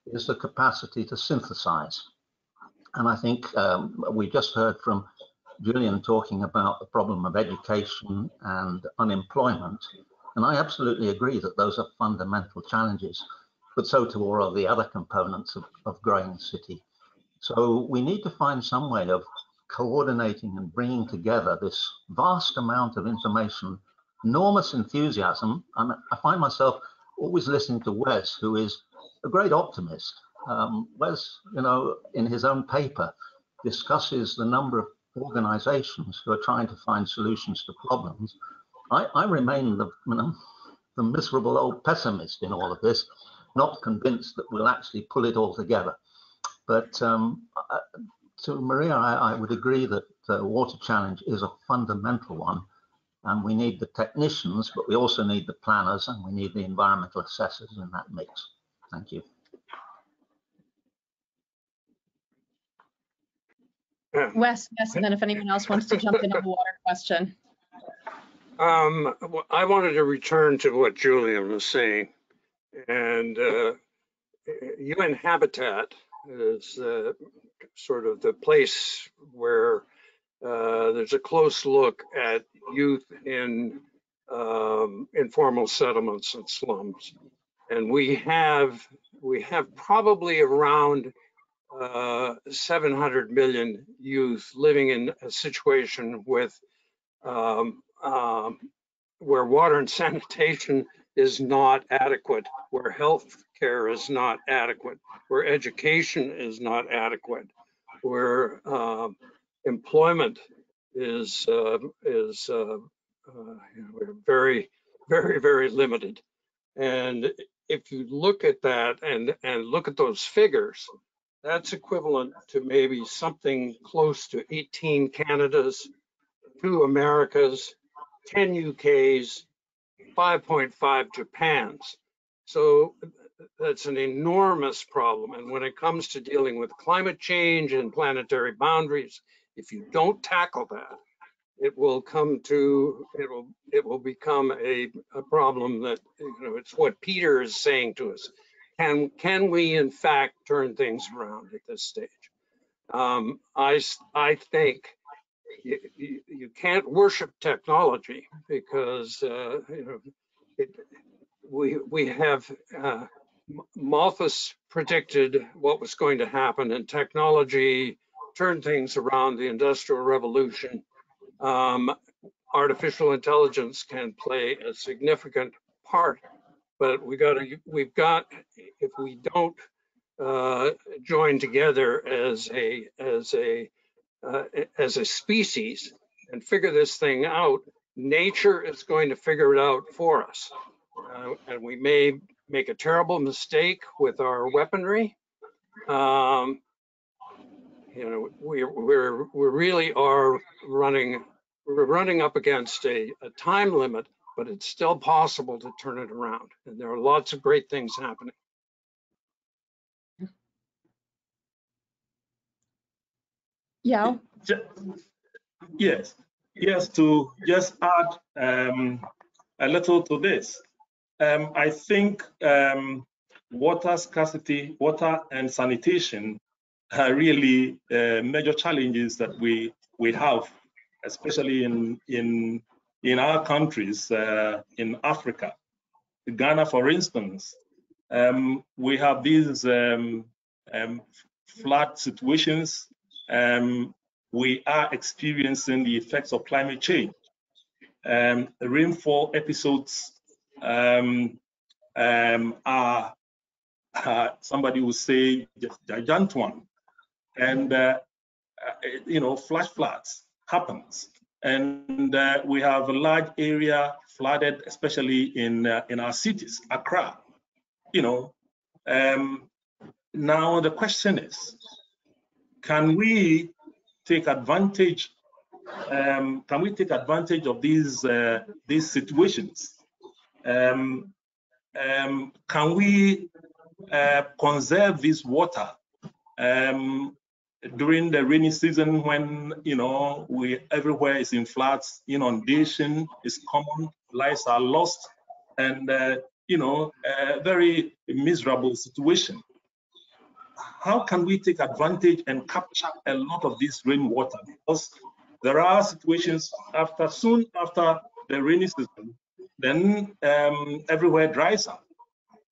is the capacity to synthesize. And I think um, we just heard from Julian talking about the problem of education and unemployment. And I absolutely agree that those are fundamental challenges, but so too are the other components of, of growing a city. So we need to find some way of coordinating and bringing together this vast amount of information enormous enthusiasm. I'm, i find myself always listening to Wes, who is a great optimist. Um, Wes, you know, in his own paper, discusses the number of organizations who are trying to find solutions to problems. I, I remain the, you know, the miserable old pessimist in all of this, not convinced that we'll actually pull it all together. But um, to Maria, I, I, would agree that the water challenge is a fundamental one and we need the technicians, but we also need the planners and we need the environmental assessors in that mix. Thank you. Wes, yes, and then if anyone else wants to jump in on the water question. Um, I wanted to return to what Julian was saying. And uh, UN Habitat is uh, sort of the place where uh, there's a close look at youth in um, informal settlements and slums. And we have we have probably around uh, 700 million youth living in a situation with um, um, where water and sanitation is not adequate, where health care is not adequate, where education is not adequate, where uh, employment is uh, is uh, uh, very very very limited and if you look at that and and look at those figures that's equivalent to maybe something close to 18 Canadas, two Americas, 10 UKs, 5.5 Japans. So that's an enormous problem. And when it comes to dealing with climate change and planetary boundaries, if you don't tackle that, it will come to it will it will become a, a problem that you know it's what Peter is saying to us. Can can we in fact turn things around at this stage? Um, I I think you, you, you, can't worship technology because uh, you know it, we we have uh, Malthus predicted what was going to happen and technology turned things around the industrial revolution um, artificial intelligence can play a significant part, but we got to, we've got, if we don't uh, join together as a, as a, uh, as a species and figure this thing out, nature is going to figure it out for us. Uh, and we may make a terrible mistake with our weaponry. Um, you know, we, we're, we really are running, we're running up against a, a time limit, but it's still possible to turn it around. And there are lots of great things happening. Yeah. Yes, yes, to just add um, a little to this. Um, I think um, water scarcity, water and sanitation are really uh, major challenges that we we have, especially in in in our countries uh, in Africa. Ghana, for instance, um, we have these um, um, flood situations. Um, we are experiencing the effects of climate change. Um, rainfall episodes um, are, uh, somebody would say, gigantuan and uh, uh, you know flash floods happens. And uh, we have a large area flooded especially in uh, in our cities accra. You know um, now the question is can we take advantage um, can we take advantage of these uh, these situations? Um, um can we uh, conserve this water? Um, during the rainy season when you know we everywhere is in floods inundation is common lives are lost and uh, you know a very miserable situation. How can we take advantage and capture a lot of this rainwater? Because there are situations after soon after the rainy season then um, everywhere dries up.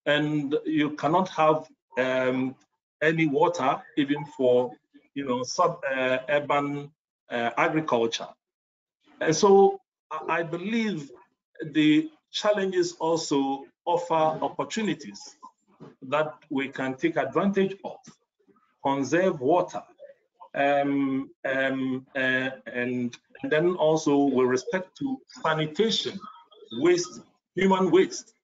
And you cannot have um, any water even for you know, sub-urban uh, uh, agriculture. And so I believe the challenges also offer opportunities that we can take advantage of, conserve water, um, um, uh, and, and then also with respect to sanitation, waste, human waste,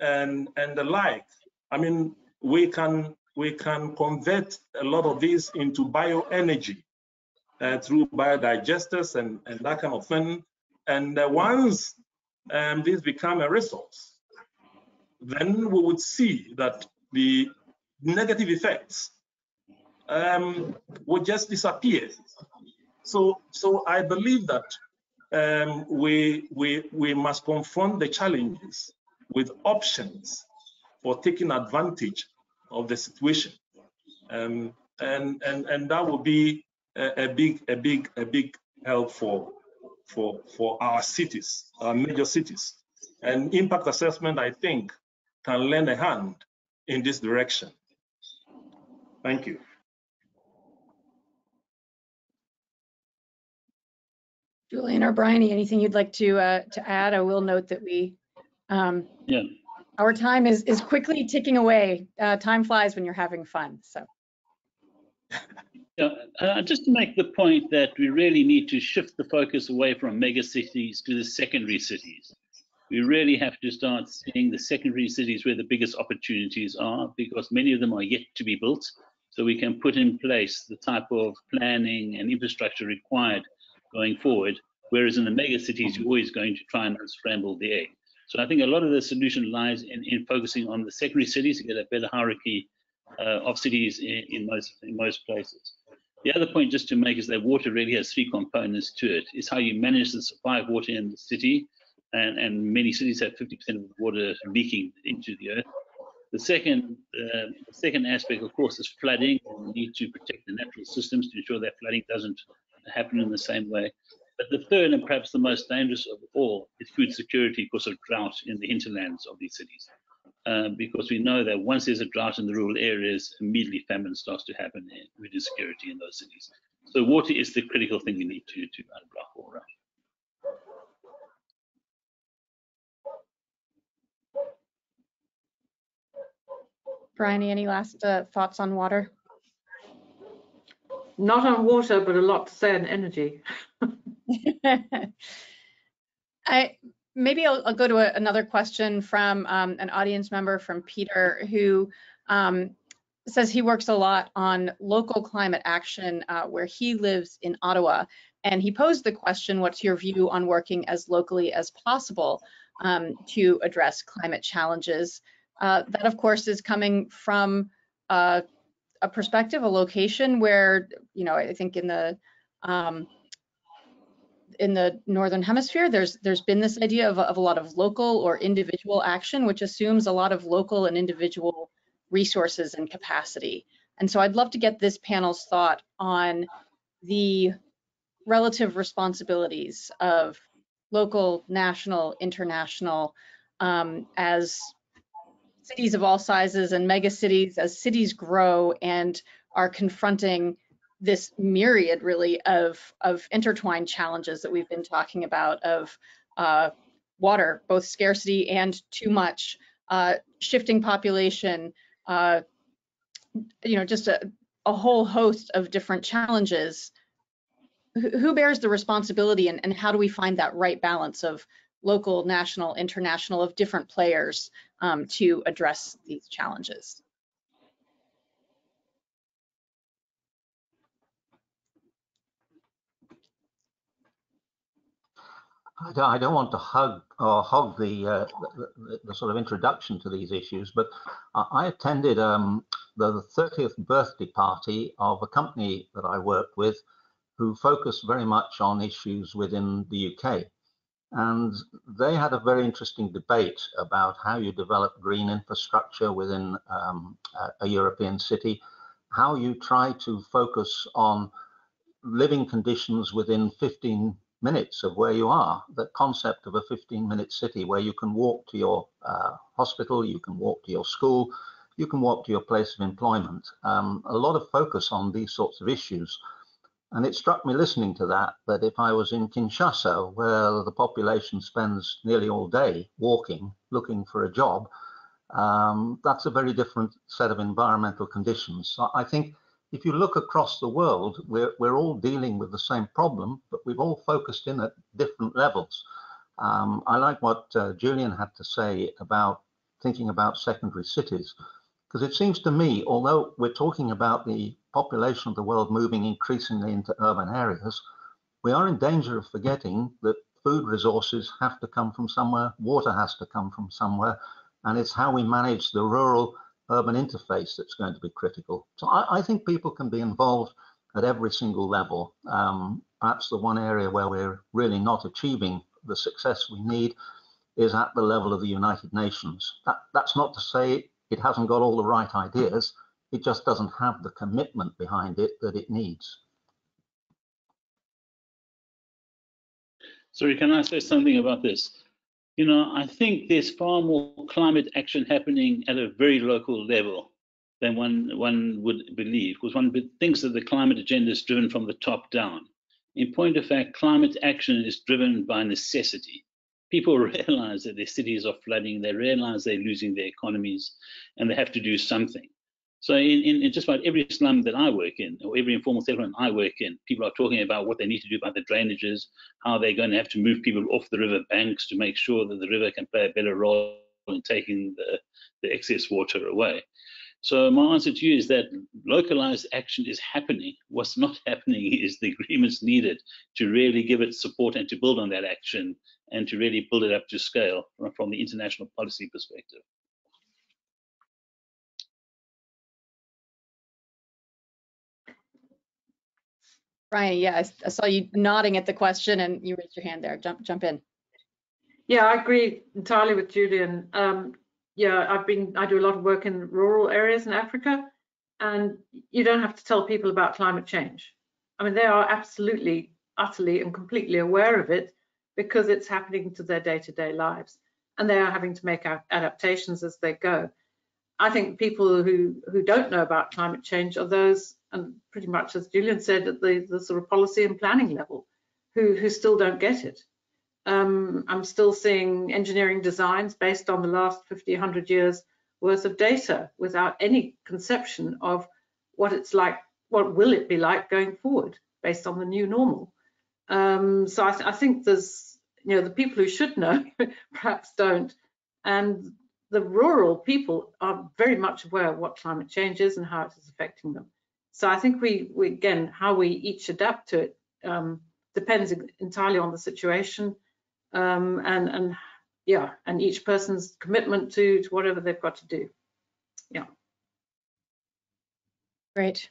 and, and the like. I mean, we can we can convert a lot of this into bioenergy uh, through biodigesters and, and that kind of thing. And uh, once um, this become a resource, then we would see that the negative effects um, would just disappear. So, so I believe that um, we, we, we must confront the challenges with options for taking advantage of the situation. Um, and, and, and that will be a, a, big, a big, a big help for, for, for our cities, our major cities. And impact assessment, I think, can lend a hand in this direction. Thank you. Julian or Bryony, anything you'd like to uh, to add? I will note that we um, yeah our time is is quickly ticking away. Uh, time flies when you're having fun. So. Yeah, uh, just to make the point that we really need to shift the focus away from mega cities to the secondary cities. We really have to start seeing the secondary cities where the biggest opportunities are because many of them are yet to be built. So we can put in place the type of planning and infrastructure required going forward. Whereas in the mega cities, you're always going to try and scramble the egg. So I think a lot of the solution lies in, in focusing on the secondary cities to get a better hierarchy uh, of cities in, in, most in most places. The other point just to make is that water really has three components to it. It's how you manage the supply of water in the city, and, and many cities have 50% of the water leaking into the earth. The second, uh, the second aspect, of course, is flooding. We need to protect the natural systems to ensure that flooding doesn't happen in the same way. But the third, and perhaps the most dangerous of all, is food security because of drought in the hinterlands of these cities. Uh, because we know that once there's a drought in the rural areas, immediately famine starts to happen with insecurity in those cities. So water is the critical thing we need to, to unblock all around. Bryony, any last uh, thoughts on water? Not on water, but a lot to say on energy. I maybe I'll, I'll go to a, another question from um, an audience member from Peter who um, says he works a lot on local climate action uh, where he lives in Ottawa. And he posed the question, what's your view on working as locally as possible um, to address climate challenges? Uh, that, of course, is coming from uh, a perspective, a location where, you know, I think in the um, in the northern hemisphere, there's there's been this idea of, of a lot of local or individual action, which assumes a lot of local and individual resources and capacity. And so I'd love to get this panel's thought on the relative responsibilities of local, national, international, um, as cities of all sizes and megacities as cities grow and are confronting this myriad really of, of intertwined challenges that we've been talking about of uh, water, both scarcity and too much, uh, shifting population, uh, you know, just a, a whole host of different challenges. Who bears the responsibility and, and how do we find that right balance of local, national, international, of different players um, to address these challenges? I don't, I don't want to hug or hog the, uh, the, the, sort of introduction to these issues, but I attended um, the 30th birthday party of a company that I worked with who focused very much on issues within the UK. And they had a very interesting debate about how you develop green infrastructure within um, a European city, how you try to focus on living conditions within 15 minutes of where you are. that concept of a 15 minute city where you can walk to your uh, hospital, you can walk to your school, you can walk to your place of employment. Um, a lot of focus on these sorts of issues. And it struck me listening to that, that if I was in Kinshasa, where the population spends nearly all day walking, looking for a job, um, that's a very different set of environmental conditions. So I think if you look across the world, we're, we're all dealing with the same problem, but we've all focused in at different levels. Um, I like what uh, Julian had to say about thinking about secondary cities, because it seems to me, although we're talking about the population of the world moving increasingly into urban areas, we are in danger of forgetting that food resources have to come from somewhere, water has to come from somewhere, and it's how we manage the rural urban interface that's going to be critical. So I, I think people can be involved at every single level. Um, perhaps the one area where we're really not achieving the success we need is at the level of the United Nations. That, that's not to say it hasn't got all the right ideas, it just doesn't have the commitment behind it that it needs. Sorry, can I say something about this? You know, I think there's far more climate action happening at a very local level than one one would believe, because one thinks that the climate agenda is driven from the top down. In point of fact, climate action is driven by necessity. People realize that their cities are flooding, they realize they're losing their economies, and they have to do something. So in, in, in, just about every slum that I work in, or every informal settlement I work in, people are talking about what they need to do about the drainages, how they're going to have to move people off the river banks to make sure that the river can play a better role in taking the, the excess water away. So my answer to you is that localized action is happening. What's not happening is the agreements needed to really give it support and to build on that action and to really build it up to scale from the international policy perspective. Bryony, yeah, I, saw you nodding at the question and you raised your hand there. Jump, jump in. Yeah, I agree entirely with Julian. Um, yeah, I've been, I do a lot of work in rural areas in Africa, and you don't have to tell people about climate change. I mean, they are absolutely, utterly, and completely aware of it because it's happening to their day-to-day -day lives, and they are having to make adaptations as they go. I think people who who don't know about climate change are those, and pretty much as Julian said, at the, the sort of policy and planning level, who who still don't get it. Um, I'm still seeing engineering designs based on the last 50, 100 years worth of data without any conception of what it's like, what will it be like going forward based on the new normal. Um, so I, th I, think there's, you know, the people who should know perhaps don't. And the rural people are very much aware of what climate change is and how it is affecting them. So I think we, we again, how we each adapt to it um, depends entirely on the situation um, and, and yeah, and each person's commitment to, to whatever they've got to do. Yeah. Great.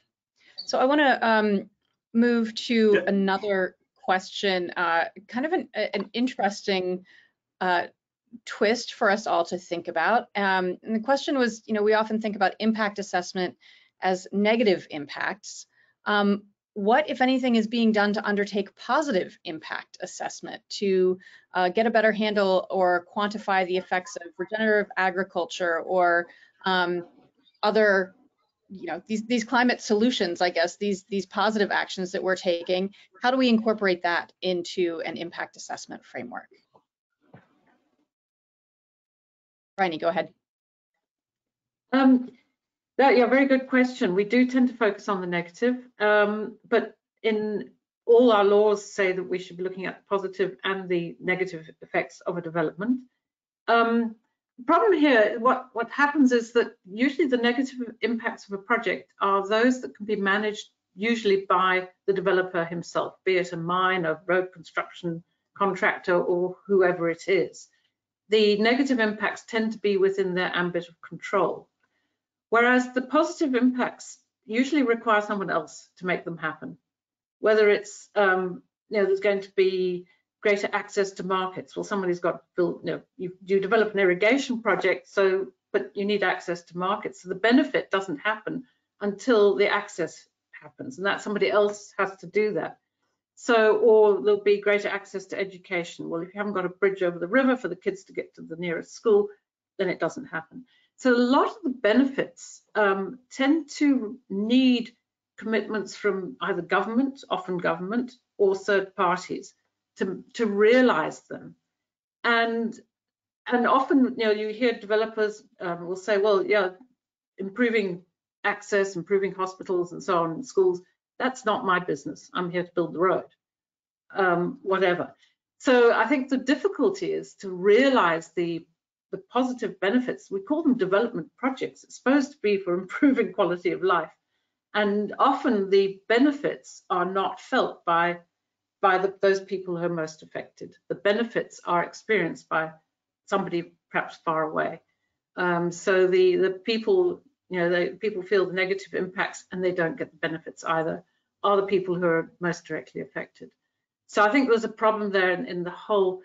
So I want to um, move to yeah. another question, uh, kind of an, an interesting uh, twist for us all to think about. Um, and the question was, you know, we often think about impact assessment as negative impacts. Um, what, if anything, is being done to undertake positive impact assessment to uh, get a better handle or quantify the effects of regenerative agriculture or um, other, you know, these these climate solutions, I guess, these these positive actions that we're taking. How do we incorporate that into an impact assessment framework? Bryony, go ahead. Um, that, yeah, very good question. We do tend to focus on the negative, um, but in all our laws say that we should be looking at the positive and the negative effects of a development. Um, the problem here, what, what happens is that usually the negative impacts of a project are those that can be managed usually by the developer himself, be it a mine, a road construction contractor, or whoever it is the negative impacts tend to be within their ambit of control. Whereas the positive impacts usually require someone else to make them happen. Whether it's, um, you know, there's going to be greater access to markets. Well, somebody's got built, you know, you, you develop an irrigation project, so, but you need access to markets. So the benefit doesn't happen until the access happens, and that somebody else has to do that. So, or there'll be greater access to education. Well, if you haven't got a bridge over the river for the kids to get to the nearest school, then it doesn't happen. So a lot of the benefits um, tend to need commitments from either government, often government, or third parties to, to realize them. And and often, you know, you hear developers um, will say, well, yeah, improving access, improving hospitals and so on, schools, that's not my business. I'm here to build the road, um, whatever. So I think the difficulty is to realize the, the positive benefits. We call them development projects. It's supposed to be for improving quality of life. And often the benefits are not felt by, by the, those people who are most affected. The benefits are experienced by somebody perhaps far away. Um, so the, the people you know, they, people feel the negative impacts and they don't get the benefits either, are the people who are most directly affected. So I think there's a problem there in, in the whole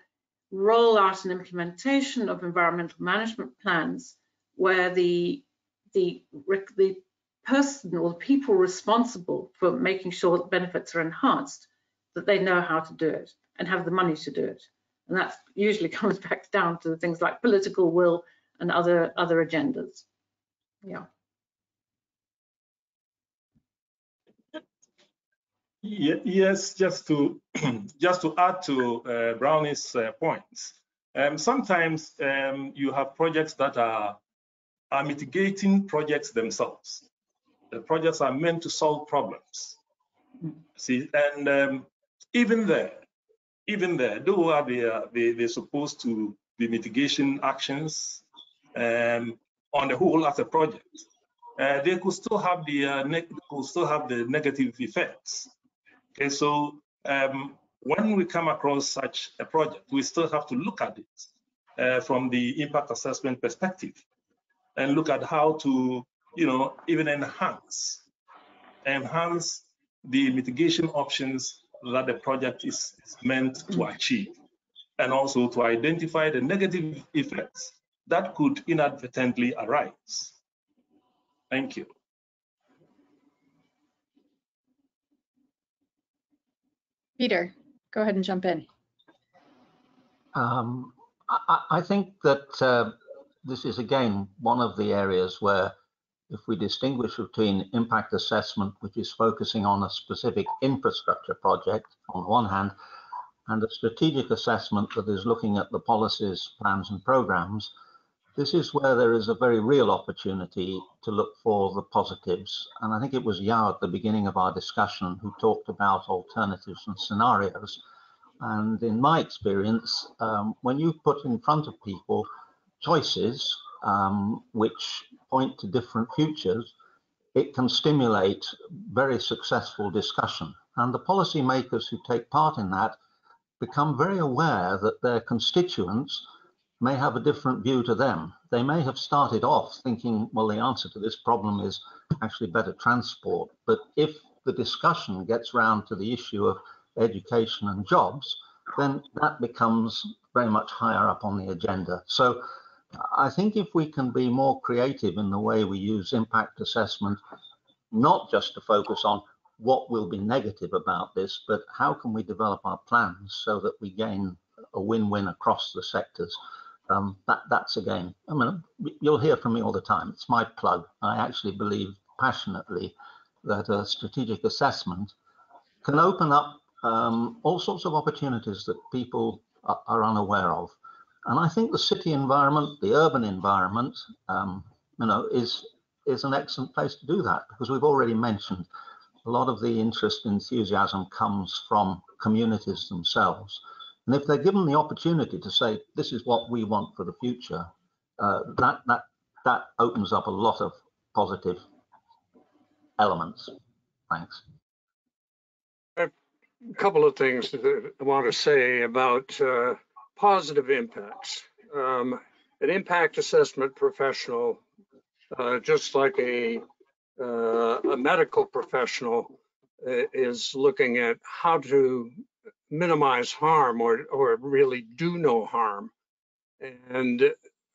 rollout and implementation of environmental management plans where the the the person or the people responsible for making sure that benefits are enhanced that they know how to do it and have the money to do it and that usually comes back down to things like political will and other other agendas yeah. Yes, just to just to add to uh, Bryony's uh, points. Um, sometimes um, you have projects that are are mitigating projects themselves. The projects are meant to solve problems. See, and um, even there, even there, though are they, uh, they they're supposed to be mitigation actions, um, on the whole as a project, uh, they could still have the uh, could still have the negative effects. Okay, so um, when we come across such a project, we still have to look at it uh, from the impact assessment perspective and look at how to, you know, even enhance, enhance the mitigation options that the project is, is meant to achieve, and also to identify the negative effects that could inadvertently arise. Thank you. Peter, go ahead and jump in. Um, I, I, think that uh, this is again one of the areas where if we distinguish between impact assessment, which is focusing on a specific infrastructure project on the one hand, and a strategic assessment that is looking at the policies, plans and programs, this is where there is a very real opportunity to look for the positives. And I think it was Yao at the beginning of our discussion who talked about alternatives and scenarios. And in my experience, um, when you put in front of people choices um, which point to different futures, it can stimulate very successful discussion. And the policymakers who take part in that become very aware that their constituents may have a different view to them. They may have started off thinking, well, the answer to this problem is actually better transport. But if the discussion gets round to the issue of education and jobs, then that becomes very much higher up on the agenda. So I think if we can be more creative in the way we use impact assessment, not just to focus on what will be negative about this, but how can we develop our plans so that we gain a win-win across the sectors um, that that's again, I mean, you'll hear from me all the time. It's my plug. I actually believe passionately that a strategic assessment can open up um, all sorts of opportunities that people are, are, unaware of. And I think the city environment, the urban environment, um, you know, is is an excellent place to do that because we've already mentioned a lot of the interest and enthusiasm comes from communities themselves. And if they're given the opportunity to say, this is what we want for the future, uh, that, that, that opens up a lot of positive elements. Thanks. A couple of things that I want to say about uh, positive impacts. Um, an impact assessment professional, uh, just like a, uh, a medical professional, uh, is looking at how to minimize harm or, or really do no harm. And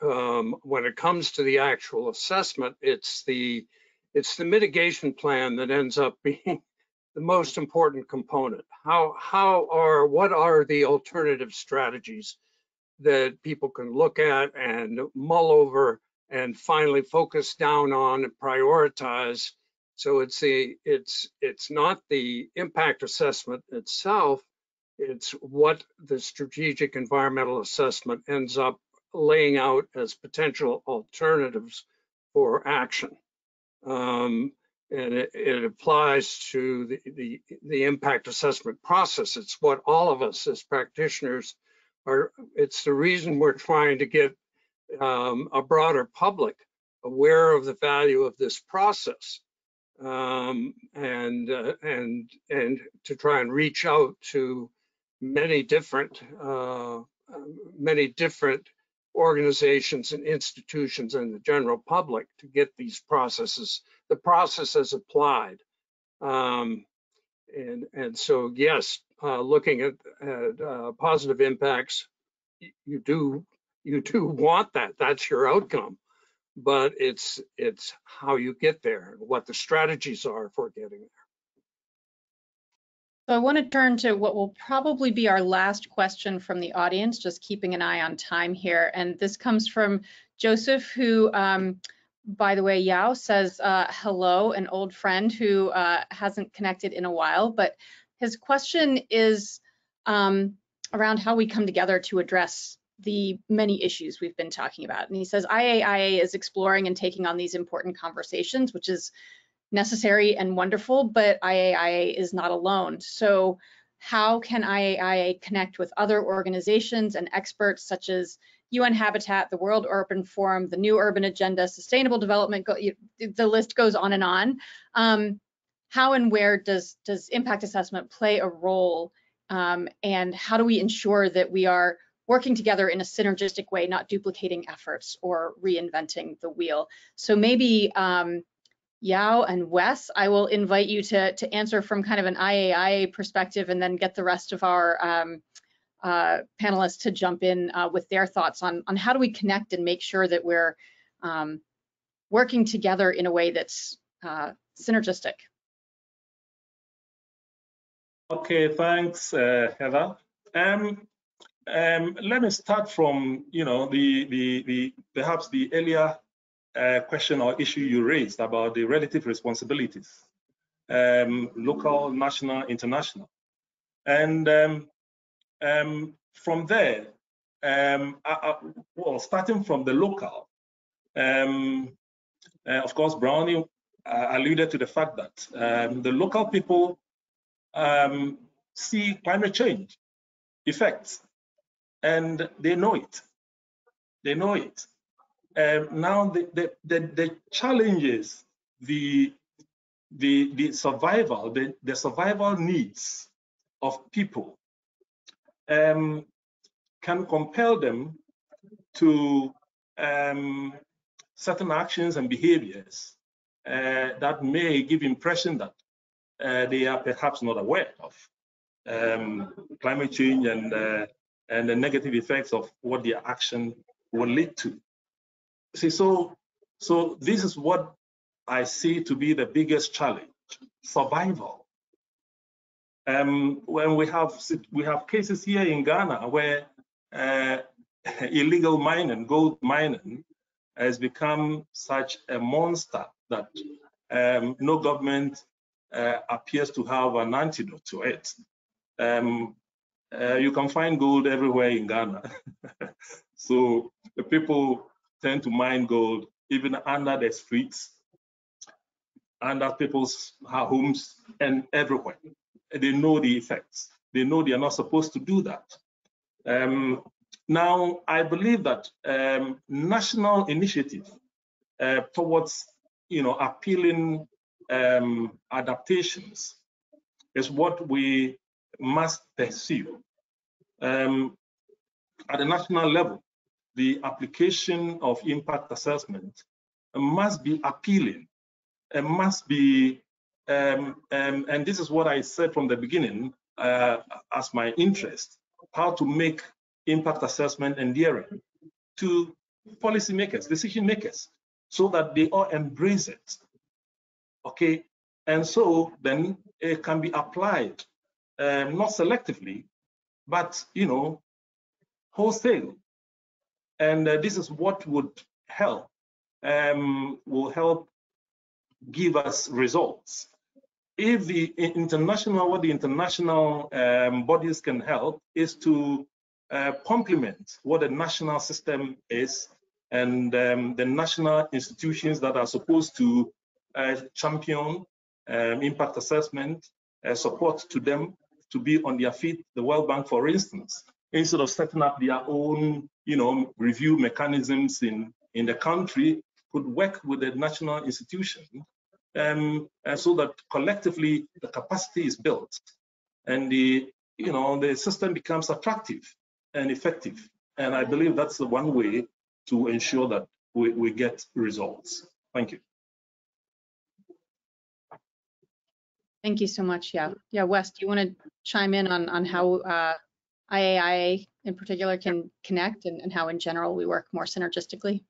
um, when it comes to the actual assessment, it's the it's the mitigation plan that ends up being the most important component. How how are what are the alternative strategies that people can look at and mull over and finally focus down on and prioritize. So it's the it's it's not the impact assessment itself, it's what the strategic environmental assessment ends up laying out as potential alternatives for action. Um, and it, it, applies to the, the, the, impact assessment process. It's what all of us as practitioners are, it's the reason we're trying to get um, a broader public aware of the value of this process um, and, uh, and, and to try and reach out to many different uh, many different organizations and institutions and the general public to get these processes, the processes applied. Um, and, and so, yes, uh, looking at, at uh, positive impacts, you do you do want that. That's your outcome, but it's it's how you get there, what the strategies are for getting there. So I want to turn to what will probably be our last question from the audience, just keeping an eye on time here. And this comes from Joseph, who, um, by the way, Yao says uh, hello, an old friend who uh, hasn't connected in a while. But his question is um, around how we come together to address the many issues we've been talking about. And he says IAIA is exploring and taking on these important conversations, which is necessary and wonderful, but IAIA is not alone. So how can IAIA connect with other organizations and experts such as UN Habitat, the World Urban Forum, the New Urban Agenda, Sustainable Development, the list goes on and on. Um, how and where does, does impact assessment play a role um, and how do we ensure that we are working together in a synergistic way, not duplicating efforts or reinventing the wheel. So maybe um, Yao and Wes, I will invite you to, to answer from kind of an IAIA perspective and then get the rest of our um, uh, panelists to jump in uh, with their thoughts on, on how do we connect and make sure that we're um, working together in a way that's uh, synergistic. Okay, thanks, uh, Heather. Um, um, let me start from, you know, the the the perhaps the earlier uh, question or issue you raised about the relative responsibilities, um, local, national, international, and um, um, from there, um, I, I, well, starting from the local, um, uh, of course, Bryony uh, alluded to the fact that the local people see climate change effects and they know it. They know it. Um, now the, the, the, the challenges, the, the, the survival, the, the survival needs of people um, can compel them to um, certain actions and behaviors uh, that may give impression that uh, they are perhaps not aware of um, climate change and uh, and the negative effects of what their action will lead to. See, so so this is what I see to be the biggest challenge: survival. Um, when we have we have cases here in Ghana where uh, illegal mining, gold mining, has become such a monster that um, no government uh, appears to have an antidote to it. Um, uh, you can find gold everywhere in Ghana. so the people tend to mine gold even under the streets, under people's homes, and everywhere. They know the effects. They know they are not supposed to do that. Um, now, I believe that um, national initiative uh, towards, you know, appealing um, adaptations is what we must pursue. Um, at the national level, the application of impact assessment must be appealing and must be, um, um, and this is what I said from the beginning uh, as my interest, how to make impact assessment endearing to policymakers, decision makers, so that they all embrace it. Okay, and so then it can be applied um, not selectively, but you know, wholesale. And uh, this is what would help, um, will help give us results. If the international, what the international um, bodies can help is to uh, complement what the national system is and um, the national institutions that are supposed to uh, champion um, impact assessment, uh, support to them to be on their feet. The World Bank, for instance, instead of setting up their own, you know, review mechanisms in in the country, could work with the national institution, um, so that collectively the capacity is built, and the you know the system becomes attractive and effective. And I believe that's the one way to ensure that we, we get results. Thank you. Thank you so much. Yeah, yeah. Wes, do you want to chime in on on how uh, IAIA in particular can connect and, and how in general we work more synergistically?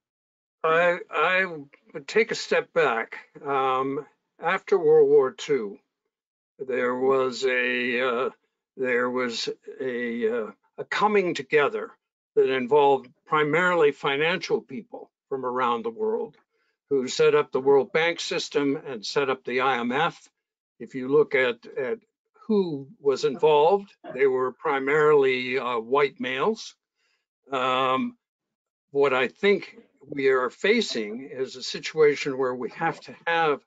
I I would take a step back. Um, after World War II, there was a uh, there was a uh, a coming together that involved primarily financial people from around the world who set up the World Bank system and set up the IMF if you look at, at who was involved, they were primarily uh, white males. Um, what I think we are facing is a situation where we have to have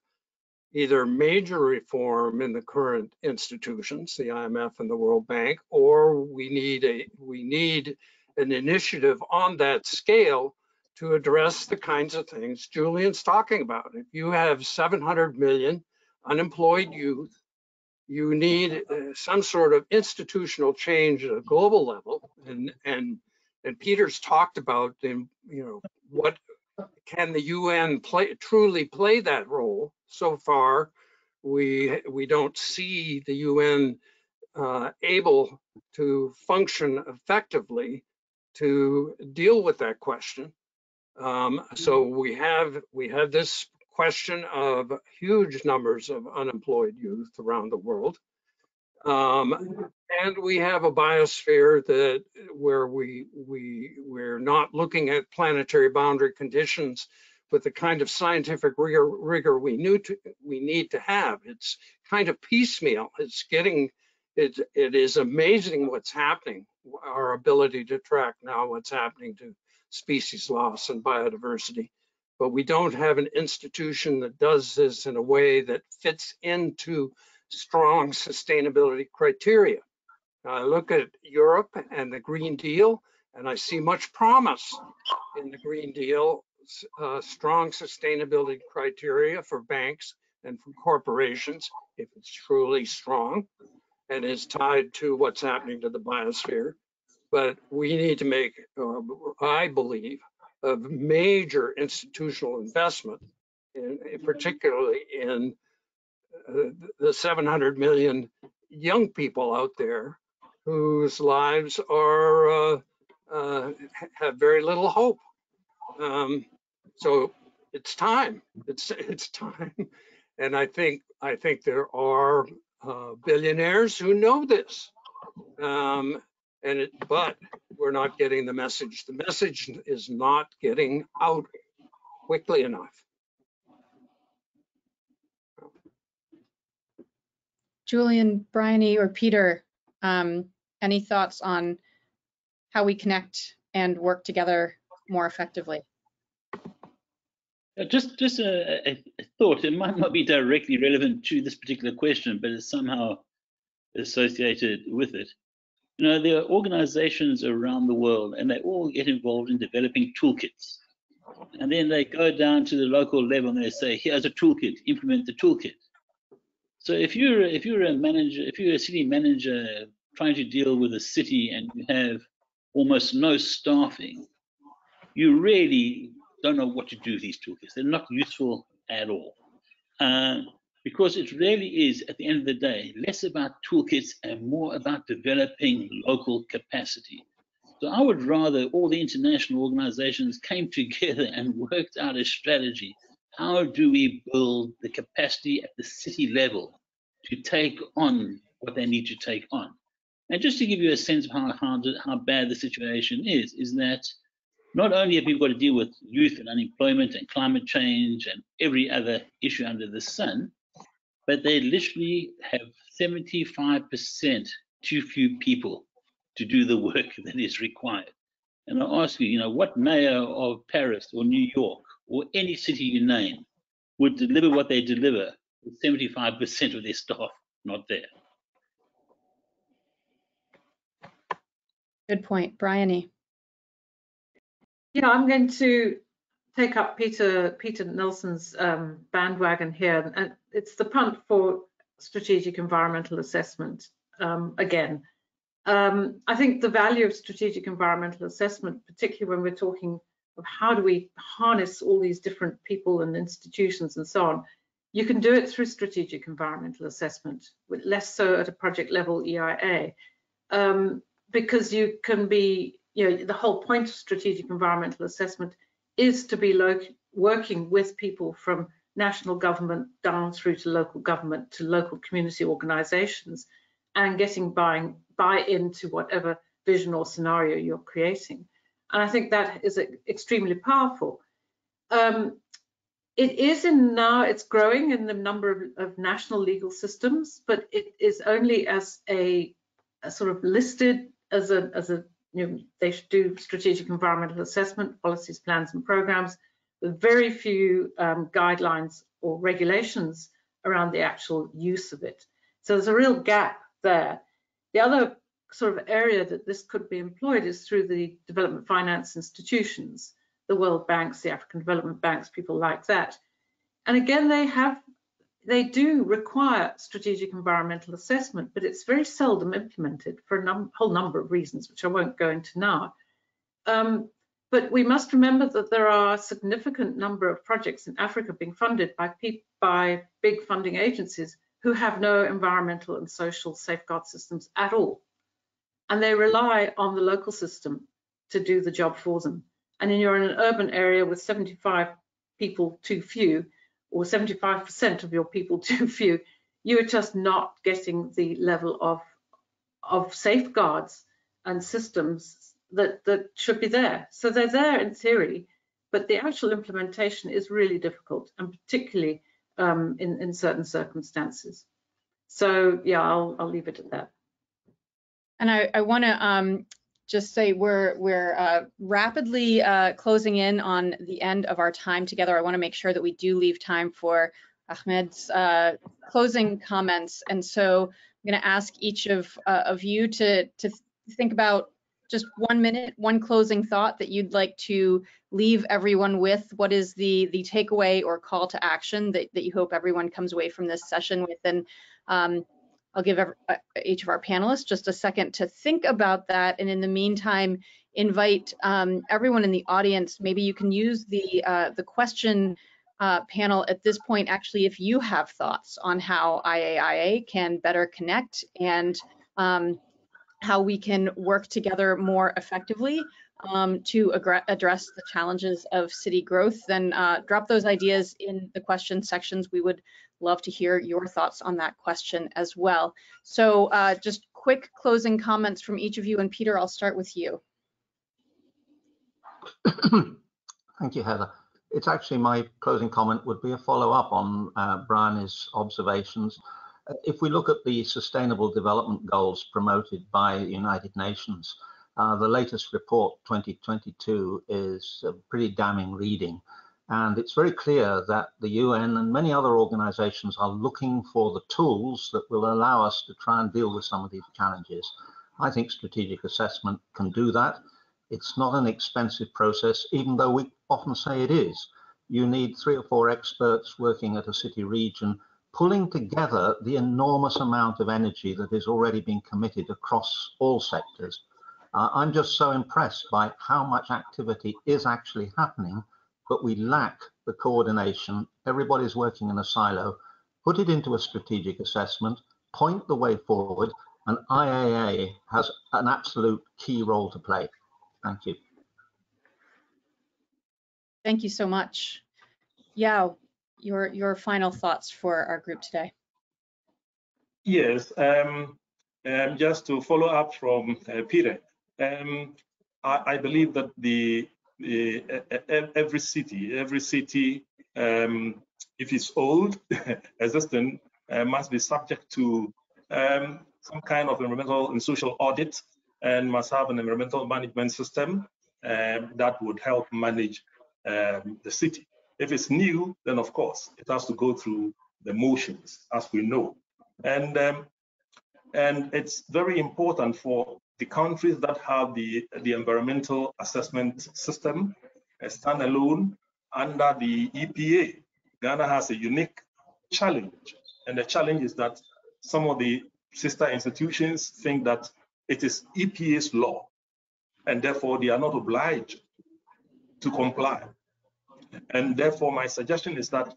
either major reform in the current institutions, the IMF and the World Bank, or we need a we need an initiative on that scale to address the kinds of things Julian's talking about. If you have 700 million unemployed youth you need uh, some sort of institutional change at a global level. And, and, and Peter's talked about, the, you know, what can the UN play, truly play that role? So far, we, we don't see the UN uh, able to function effectively to deal with that question. Um, so we have we have this question of huge numbers of unemployed youth around the world. Um, and we have a biosphere that where we we we're not looking at planetary boundary conditions with the kind of scientific rigor, rigor we knew to, we need to have. It's kind of piecemeal. It's getting it it is amazing what's happening. Our ability to track now what's happening to species loss and biodiversity. But we don't have an institution that does this in a way that fits into strong sustainability criteria. Now, I look at Europe and the Green Deal, and I see much promise in the Green Deal, uh, strong sustainability criteria for banks and for corporations, if it's truly strong and is tied to what's happening to the biosphere. But we need to make, uh, I believe, a major institutional investment, in, particularly in uh, the 700 million young people out there whose lives are uh, uh, have very little hope. Um, so it's time. It's it's time, and I think I think there are uh, billionaires who know this, um, and it, but we're not getting the message. The message is not getting out quickly enough. Julian, Bryony, or Peter, um, any thoughts on how we connect and work together more effectively? Uh, just, just a, a, thought. It might not be directly relevant to this particular question, but it's somehow associated with it. You know, there are organizations around the world, and they all get involved in developing toolkits. And then they go down to the local level and they say, "Here's a toolkit. Implement the toolkit." So if you're if you're a manager, if you're a city manager trying to deal with a city and you have almost no staffing, you really don't know what to do with these toolkits. They're not useful at all. Uh, because it really is, at the end of the day, less about toolkits and more about developing local capacity. So I would rather all the international organizations came together and worked out a strategy. How do we build the capacity at the city level to take on what they need to take on? And just to give you a sense of how, how, how bad the situation is, is that not only have people got to deal with youth and unemployment and climate change and every other issue under the sun, but they literally have 75% too few people to do the work that is required. And I ask you, you know, what mayor of Paris or New York or any city you name would deliver what they deliver with 75% of their staff not there? Good point, Bryony. Yeah, I'm going to take up Peter Peter Nelson's um, bandwagon here, and it's the punt for strategic environmental assessment um, again. Um, I think the value of strategic environmental assessment, particularly when we're talking of how do we harness all these different people and institutions and so on, you can do it through strategic environmental assessment, with less so at a project level EIA, um, because you can be, you know, the whole point of strategic environmental assessment is to be working with people from national government down through to local government to local community organizations and getting buy-in buy into whatever vision or scenario you're creating. And I think that is extremely powerful. Um, it is in now, it's growing in the number of, of, national legal systems, but it is only as a, a sort of listed as a, as a you know, they should do strategic environmental assessment, policies, plans, and programs, with very few um, guidelines or regulations around the actual use of it. So there's a real gap there. The other sort of area that this could be employed is through the development finance institutions, the World Banks, the African Development Banks, people like that. And again, they have they do require strategic environmental assessment, but it's very seldom implemented for a num whole number of reasons, which I won't go into now. Um, but we must remember that there are a significant number of projects in Africa being funded by, by big funding agencies who have no environmental and social safeguard systems at all. And they rely on the local system to do the job for them. And you're in an urban area with 75 people too few, or 75% of your people too few, you are just not getting the level of, of safeguards and systems that, that should be there. So they're there in theory, but the actual implementation is really difficult, and particularly um, in, in certain circumstances. So yeah, I'll, I'll leave it at that. And I, I want to um, just say we're we're uh, rapidly uh, closing in on the end of our time together. I want to make sure that we do leave time for Ahmed's uh, closing comments. And so I'm going to ask each of uh, of you to to think about just one minute, one closing thought that you'd like to leave everyone with. What is the the takeaway or call to action that, that you hope everyone comes away from this session with? And um, I'll give every, uh, each of our panelists just a second to think about that. And in the meantime, invite um, everyone in the audience. Maybe you can use the uh, the question uh, panel at this point. Actually, if you have thoughts on how IAIA can better connect and um, how we can work together more effectively um, to address the challenges of city growth, then uh, drop those ideas in the question sections. We would love to hear your thoughts on that question as well. So uh, just quick closing comments from each of you. And Peter, I'll start with you. Thank you, Heather. It's actually my closing comment would be a follow up on uh, Bryony's observations. If we look at the Sustainable Development Goals promoted by the United Nations, uh, the latest report 2022 is a pretty damning reading. And it's very clear that the UN and many other organizations are looking for the tools that will allow us to try and deal with some of these challenges. I think strategic assessment can do that. It's not an expensive process, even though we often say it is. You need three or four experts working at a city region, pulling together the enormous amount of energy that is already being committed across all sectors. Uh, I'm just so impressed by how much activity is actually happening but we lack the coordination. Everybody's working in a silo. Put it into a strategic assessment, point the way forward, and IAA has an absolute key role to play. Thank you. Thank you so much. Yao, your your final thoughts for our group today. Yes, um, um, just to follow up from uh, Peter, um, I, I, believe that the every city, every city, um, if it's old, existing, uh, must be subject to um, some kind of environmental and social audit and must have an environmental management system um, that would help manage um, the city. If it's new, then of course it has to go through the motions, as we know. And um, and it's very important for the countries that have the, the environmental assessment system stand alone under the EPA. Ghana has a unique challenge. And the challenge is that some of the sister institutions think that it is EPA's law, and therefore they are not obliged to comply. And therefore, my suggestion is that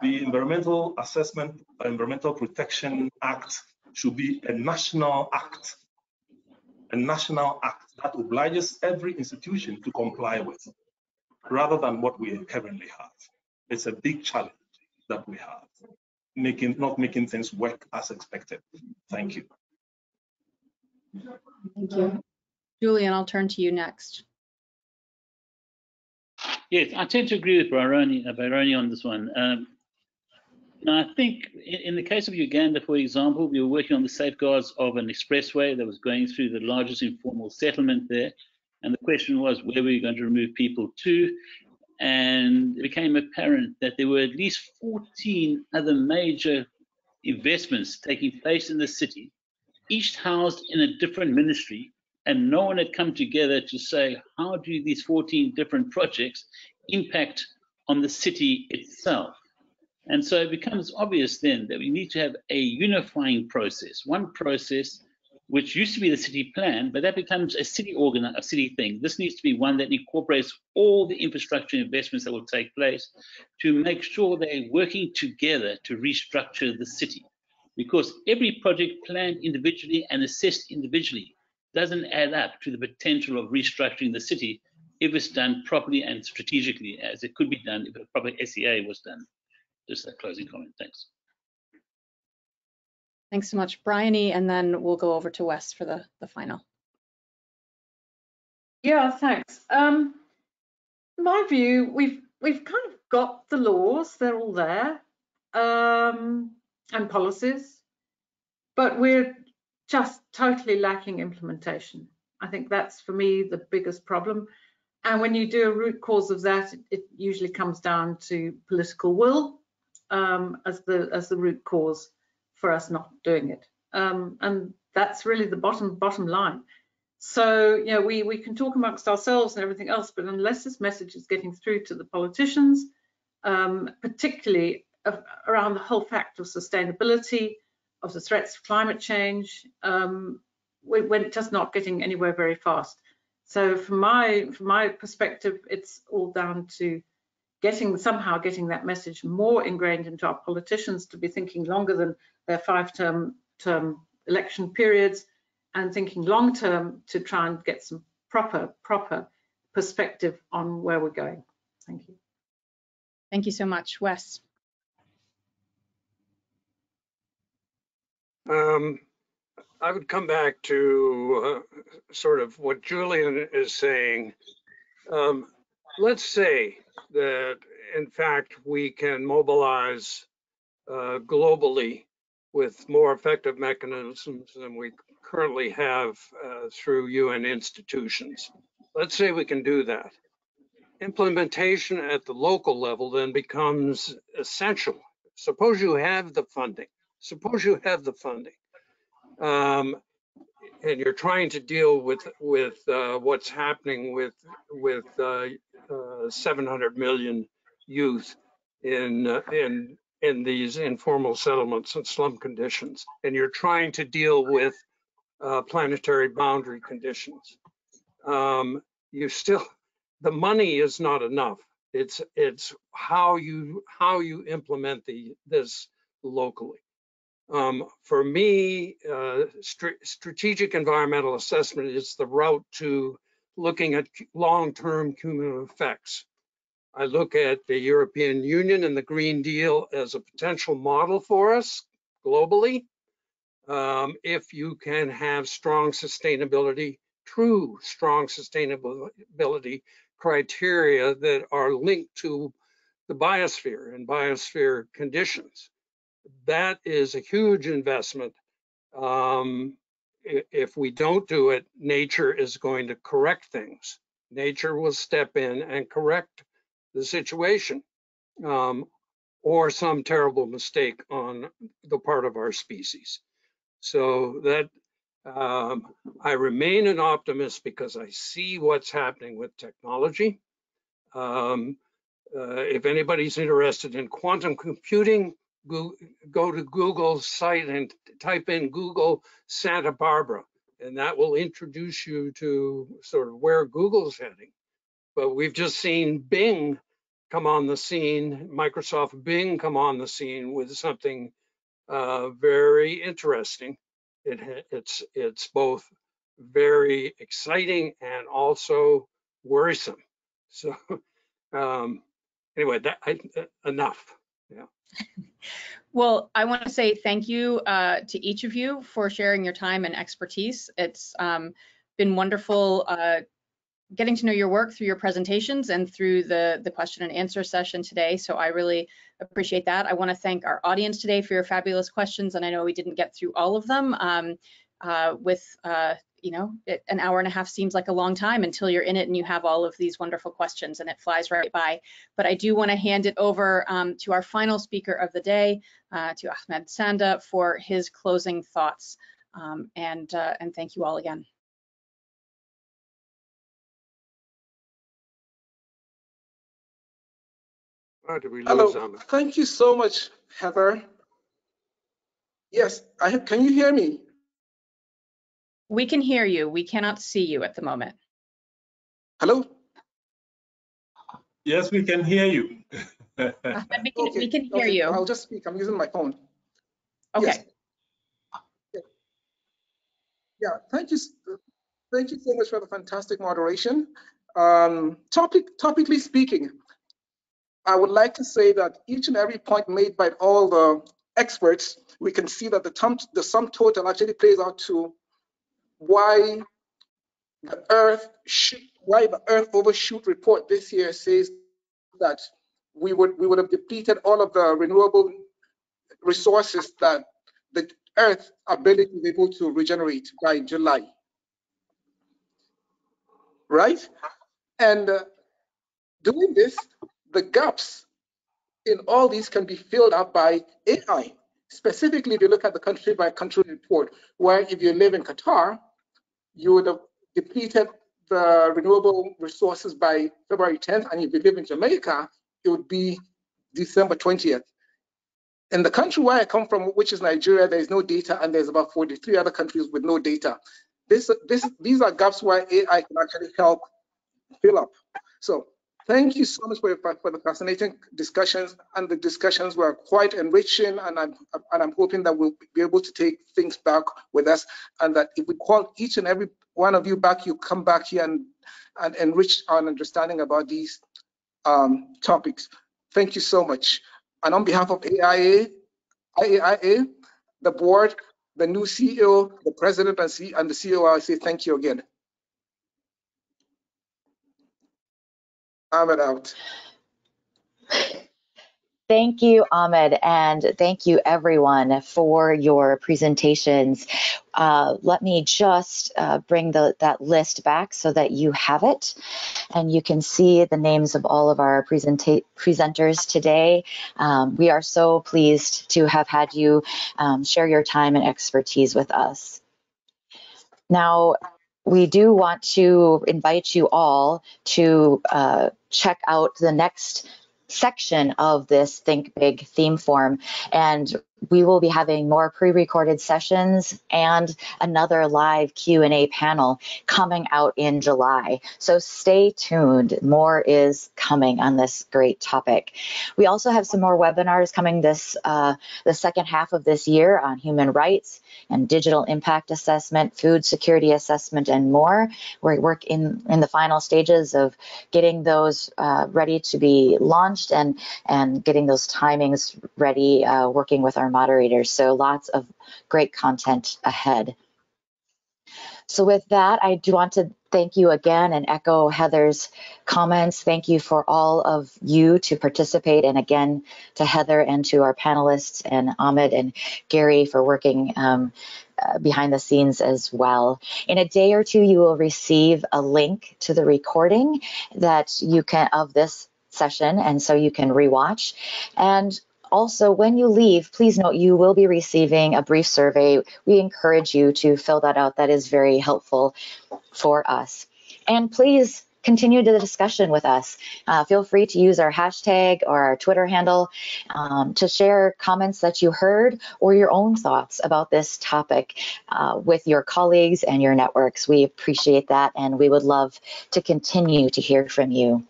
the Environmental Assessment Environmental Protection Act should be a national act a national act that obliges every institution to comply with, rather than what we currently have. It's a big challenge that we have, making not making things work as expected. Thank you. Thank you. Julian, I'll turn to you next. Yes, I tend to agree with Bryony, uh, Bryony on this one. Um, now, I think in the case of Uganda, for example, we were working on the safeguards of an expressway that was going through the largest informal settlement there. And the question was, where were you going to remove people to? And it became apparent that there were at least 14 other major investments taking place in the city, each housed in a different ministry. And no one had come together to say, how do these 14 different projects impact on the city itself? And so it becomes obvious then that we need to have a unifying process, one process which used to be the city plan, but that becomes a city organ, a city thing. This needs to be one that incorporates all the infrastructure investments that will take place to make sure they're working together to restructure the city. Because every project planned individually and assessed individually doesn't add up to the potential of restructuring the city if it's done properly and strategically, as it could be done if a proper SEA was done. Just a closing comment. Thanks. Thanks so much, Bryony, and then we'll go over to Wes for the, the final. Yeah, thanks. Um, my view, we've we've kind of got the laws; they're all there, um, and policies, but we're just totally lacking implementation. I think that's for me the biggest problem. And when you do a root cause of that, it, it usually comes down to political will um, as the as the root cause for us not doing it. Um, and that's really the bottom bottom line. So, you know, we, we can talk amongst ourselves and everything else, but unless this message is getting through to the politicians, um, particularly around the whole fact of sustainability, of the threats of climate change, um, we, we're just not getting anywhere very fast. So from my from my perspective, it's all down to getting somehow getting that message more ingrained into our politicians to be thinking longer than their five-term term election periods and thinking long term to try and get some proper proper perspective on where we're going. Thank you. Thank you so much, Wes. Um, I would come back to uh, sort of what Julian is saying. Um, let's say that, in fact, we can mobilize uh, globally with more effective mechanisms than we currently have uh, through UN institutions. Let's say we can do that. Implementation at the local level then becomes essential. Suppose you have the funding. Suppose you have the funding. Um, and you're trying to deal with with uh, what's happening with with uh, 700 million youth in uh, in in these informal settlements and slum conditions, and you're trying to deal with uh, planetary boundary conditions. Um, you still the money is not enough. It's it's how you how you implement the this locally. Um, for me, uh, st strategic environmental assessment is the route to looking at long-term cumulative effects. I look at the European Union and the Green Deal as a potential model for us globally. Um, if you can have strong sustainability, true strong sustainability criteria that are linked to the biosphere and biosphere conditions that is a huge investment. Um, if we don't do it, nature is going to correct things. Nature will step in and correct the situation um, or some terrible mistake on the part of our species. So that um, I remain an optimist because I see what's happening with technology. Um, uh, if anybody's interested in quantum computing, go, to Google's site and type in Google Santa Barbara, and that will introduce you to sort of where Google's heading. But we've just seen Bing come on the scene, Microsoft Bing come on the scene with something uh, very interesting. It, it's it's both very exciting and also worrisome. So um, anyway, that I, enough. Well, I want to say thank you uh, to each of you for sharing your time and expertise. It's um, been wonderful uh, getting to know your work through your presentations and through the, the question and answer session today. So I really appreciate that. I want to thank our audience today for your fabulous questions. And I know we didn't get through all of them um, uh, with uh, you know, it, an hour and a half seems like a long time until you're in it and you have all of these wonderful questions and it flies right by. But I do want to hand it over um, to our final speaker of the day, uh, to Ahmed Sanda for his closing thoughts. Um, and, uh, and thank you all again. Why did we lose Hello, Ahmed? thank you so much, Heather. Yes, I have, can you hear me? We can hear you. We cannot see you at the moment. Hello? Yes, we can hear you. We can, Okay, we can hear okay, you. I'll just speak, I'm using my phone. Okay. Yes. Yeah, thank you, thank you so much for the fantastic moderation. Um, topic, topically speaking, I would like to say that each and every point made by all the experts, we can see that the, tum- the sum total actually plays out to why the Earth why the Earth overshoot report this year says that we would we would have depleted all of the renewable resources that the Earth ability is able to regenerate by July. Right? And uh, doing this, the gaps in all these can be filled up by AI. Specifically, if you look at the country by country report, where if you live in Qatar, you would have depleted the renewable resources by February 10th, and if you live in Jamaica, it would be December 20th. In the country where I come from, which is Nigeria, there is no data, and there's about 43 other countries with no data. This, this, these are gaps where AI can actually help fill up. So thank you so much for, for the fascinating discussions, and the discussions were quite enriching, and I'm, and I'm hoping that we'll be able to take things back with us, and that if we call each and every one of you back, you come back here and, and enrich our understanding about these um, topics. Thank you so much. And on behalf of AIA, IAIA, the board, the new CEO, the president and, C and the CEO, I say thank you again. Ahmed out. Thank you, Ahmed, and thank you everyone for your presentations. Uh, let me just uh, bring the, that list back so that you have it and you can see the names of all of our presenters today. Um, we are so pleased to have had you um, share your time and expertise with us. Now, we do want to invite you all to uh, check out the next section of this Think Big theme form. And we will be having more pre-recorded sessions and another live Q&A panel coming out in July. So stay tuned. More is coming on this great topic. We also have some more webinars coming this uh, the second half of this year on human rights and digital impact assessment, food security assessment, and more. We work in, in the final stages of getting those uh, ready to be launched and, and getting those timings ready, uh, working with our moderators. So lots of great content ahead. So with that, I do want to thank you again and echo Heather's comments. Thank you for all of you to participate and again to Heather and to our panelists and Ahmed and Gary for working um, uh, behind the scenes as well. In a day or two, you will receive a link to the recording that you can of this session and so you can rewatch. And also, when you leave, please note you will be receiving a brief survey. We encourage you to fill that out. That is very helpful for us. And please continue the discussion with us. Uh, feel free to use our hashtag or our Twitter handle um, to share comments that you heard or your own thoughts about this topic uh, with your colleagues and your networks. We appreciate that and we would love to continue to hear from you.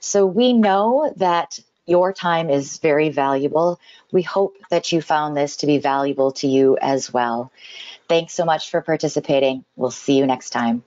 So we know that your time is very valuable. We hope that you found this to be valuable to you as well. Thanks so much for participating. We'll see you next time.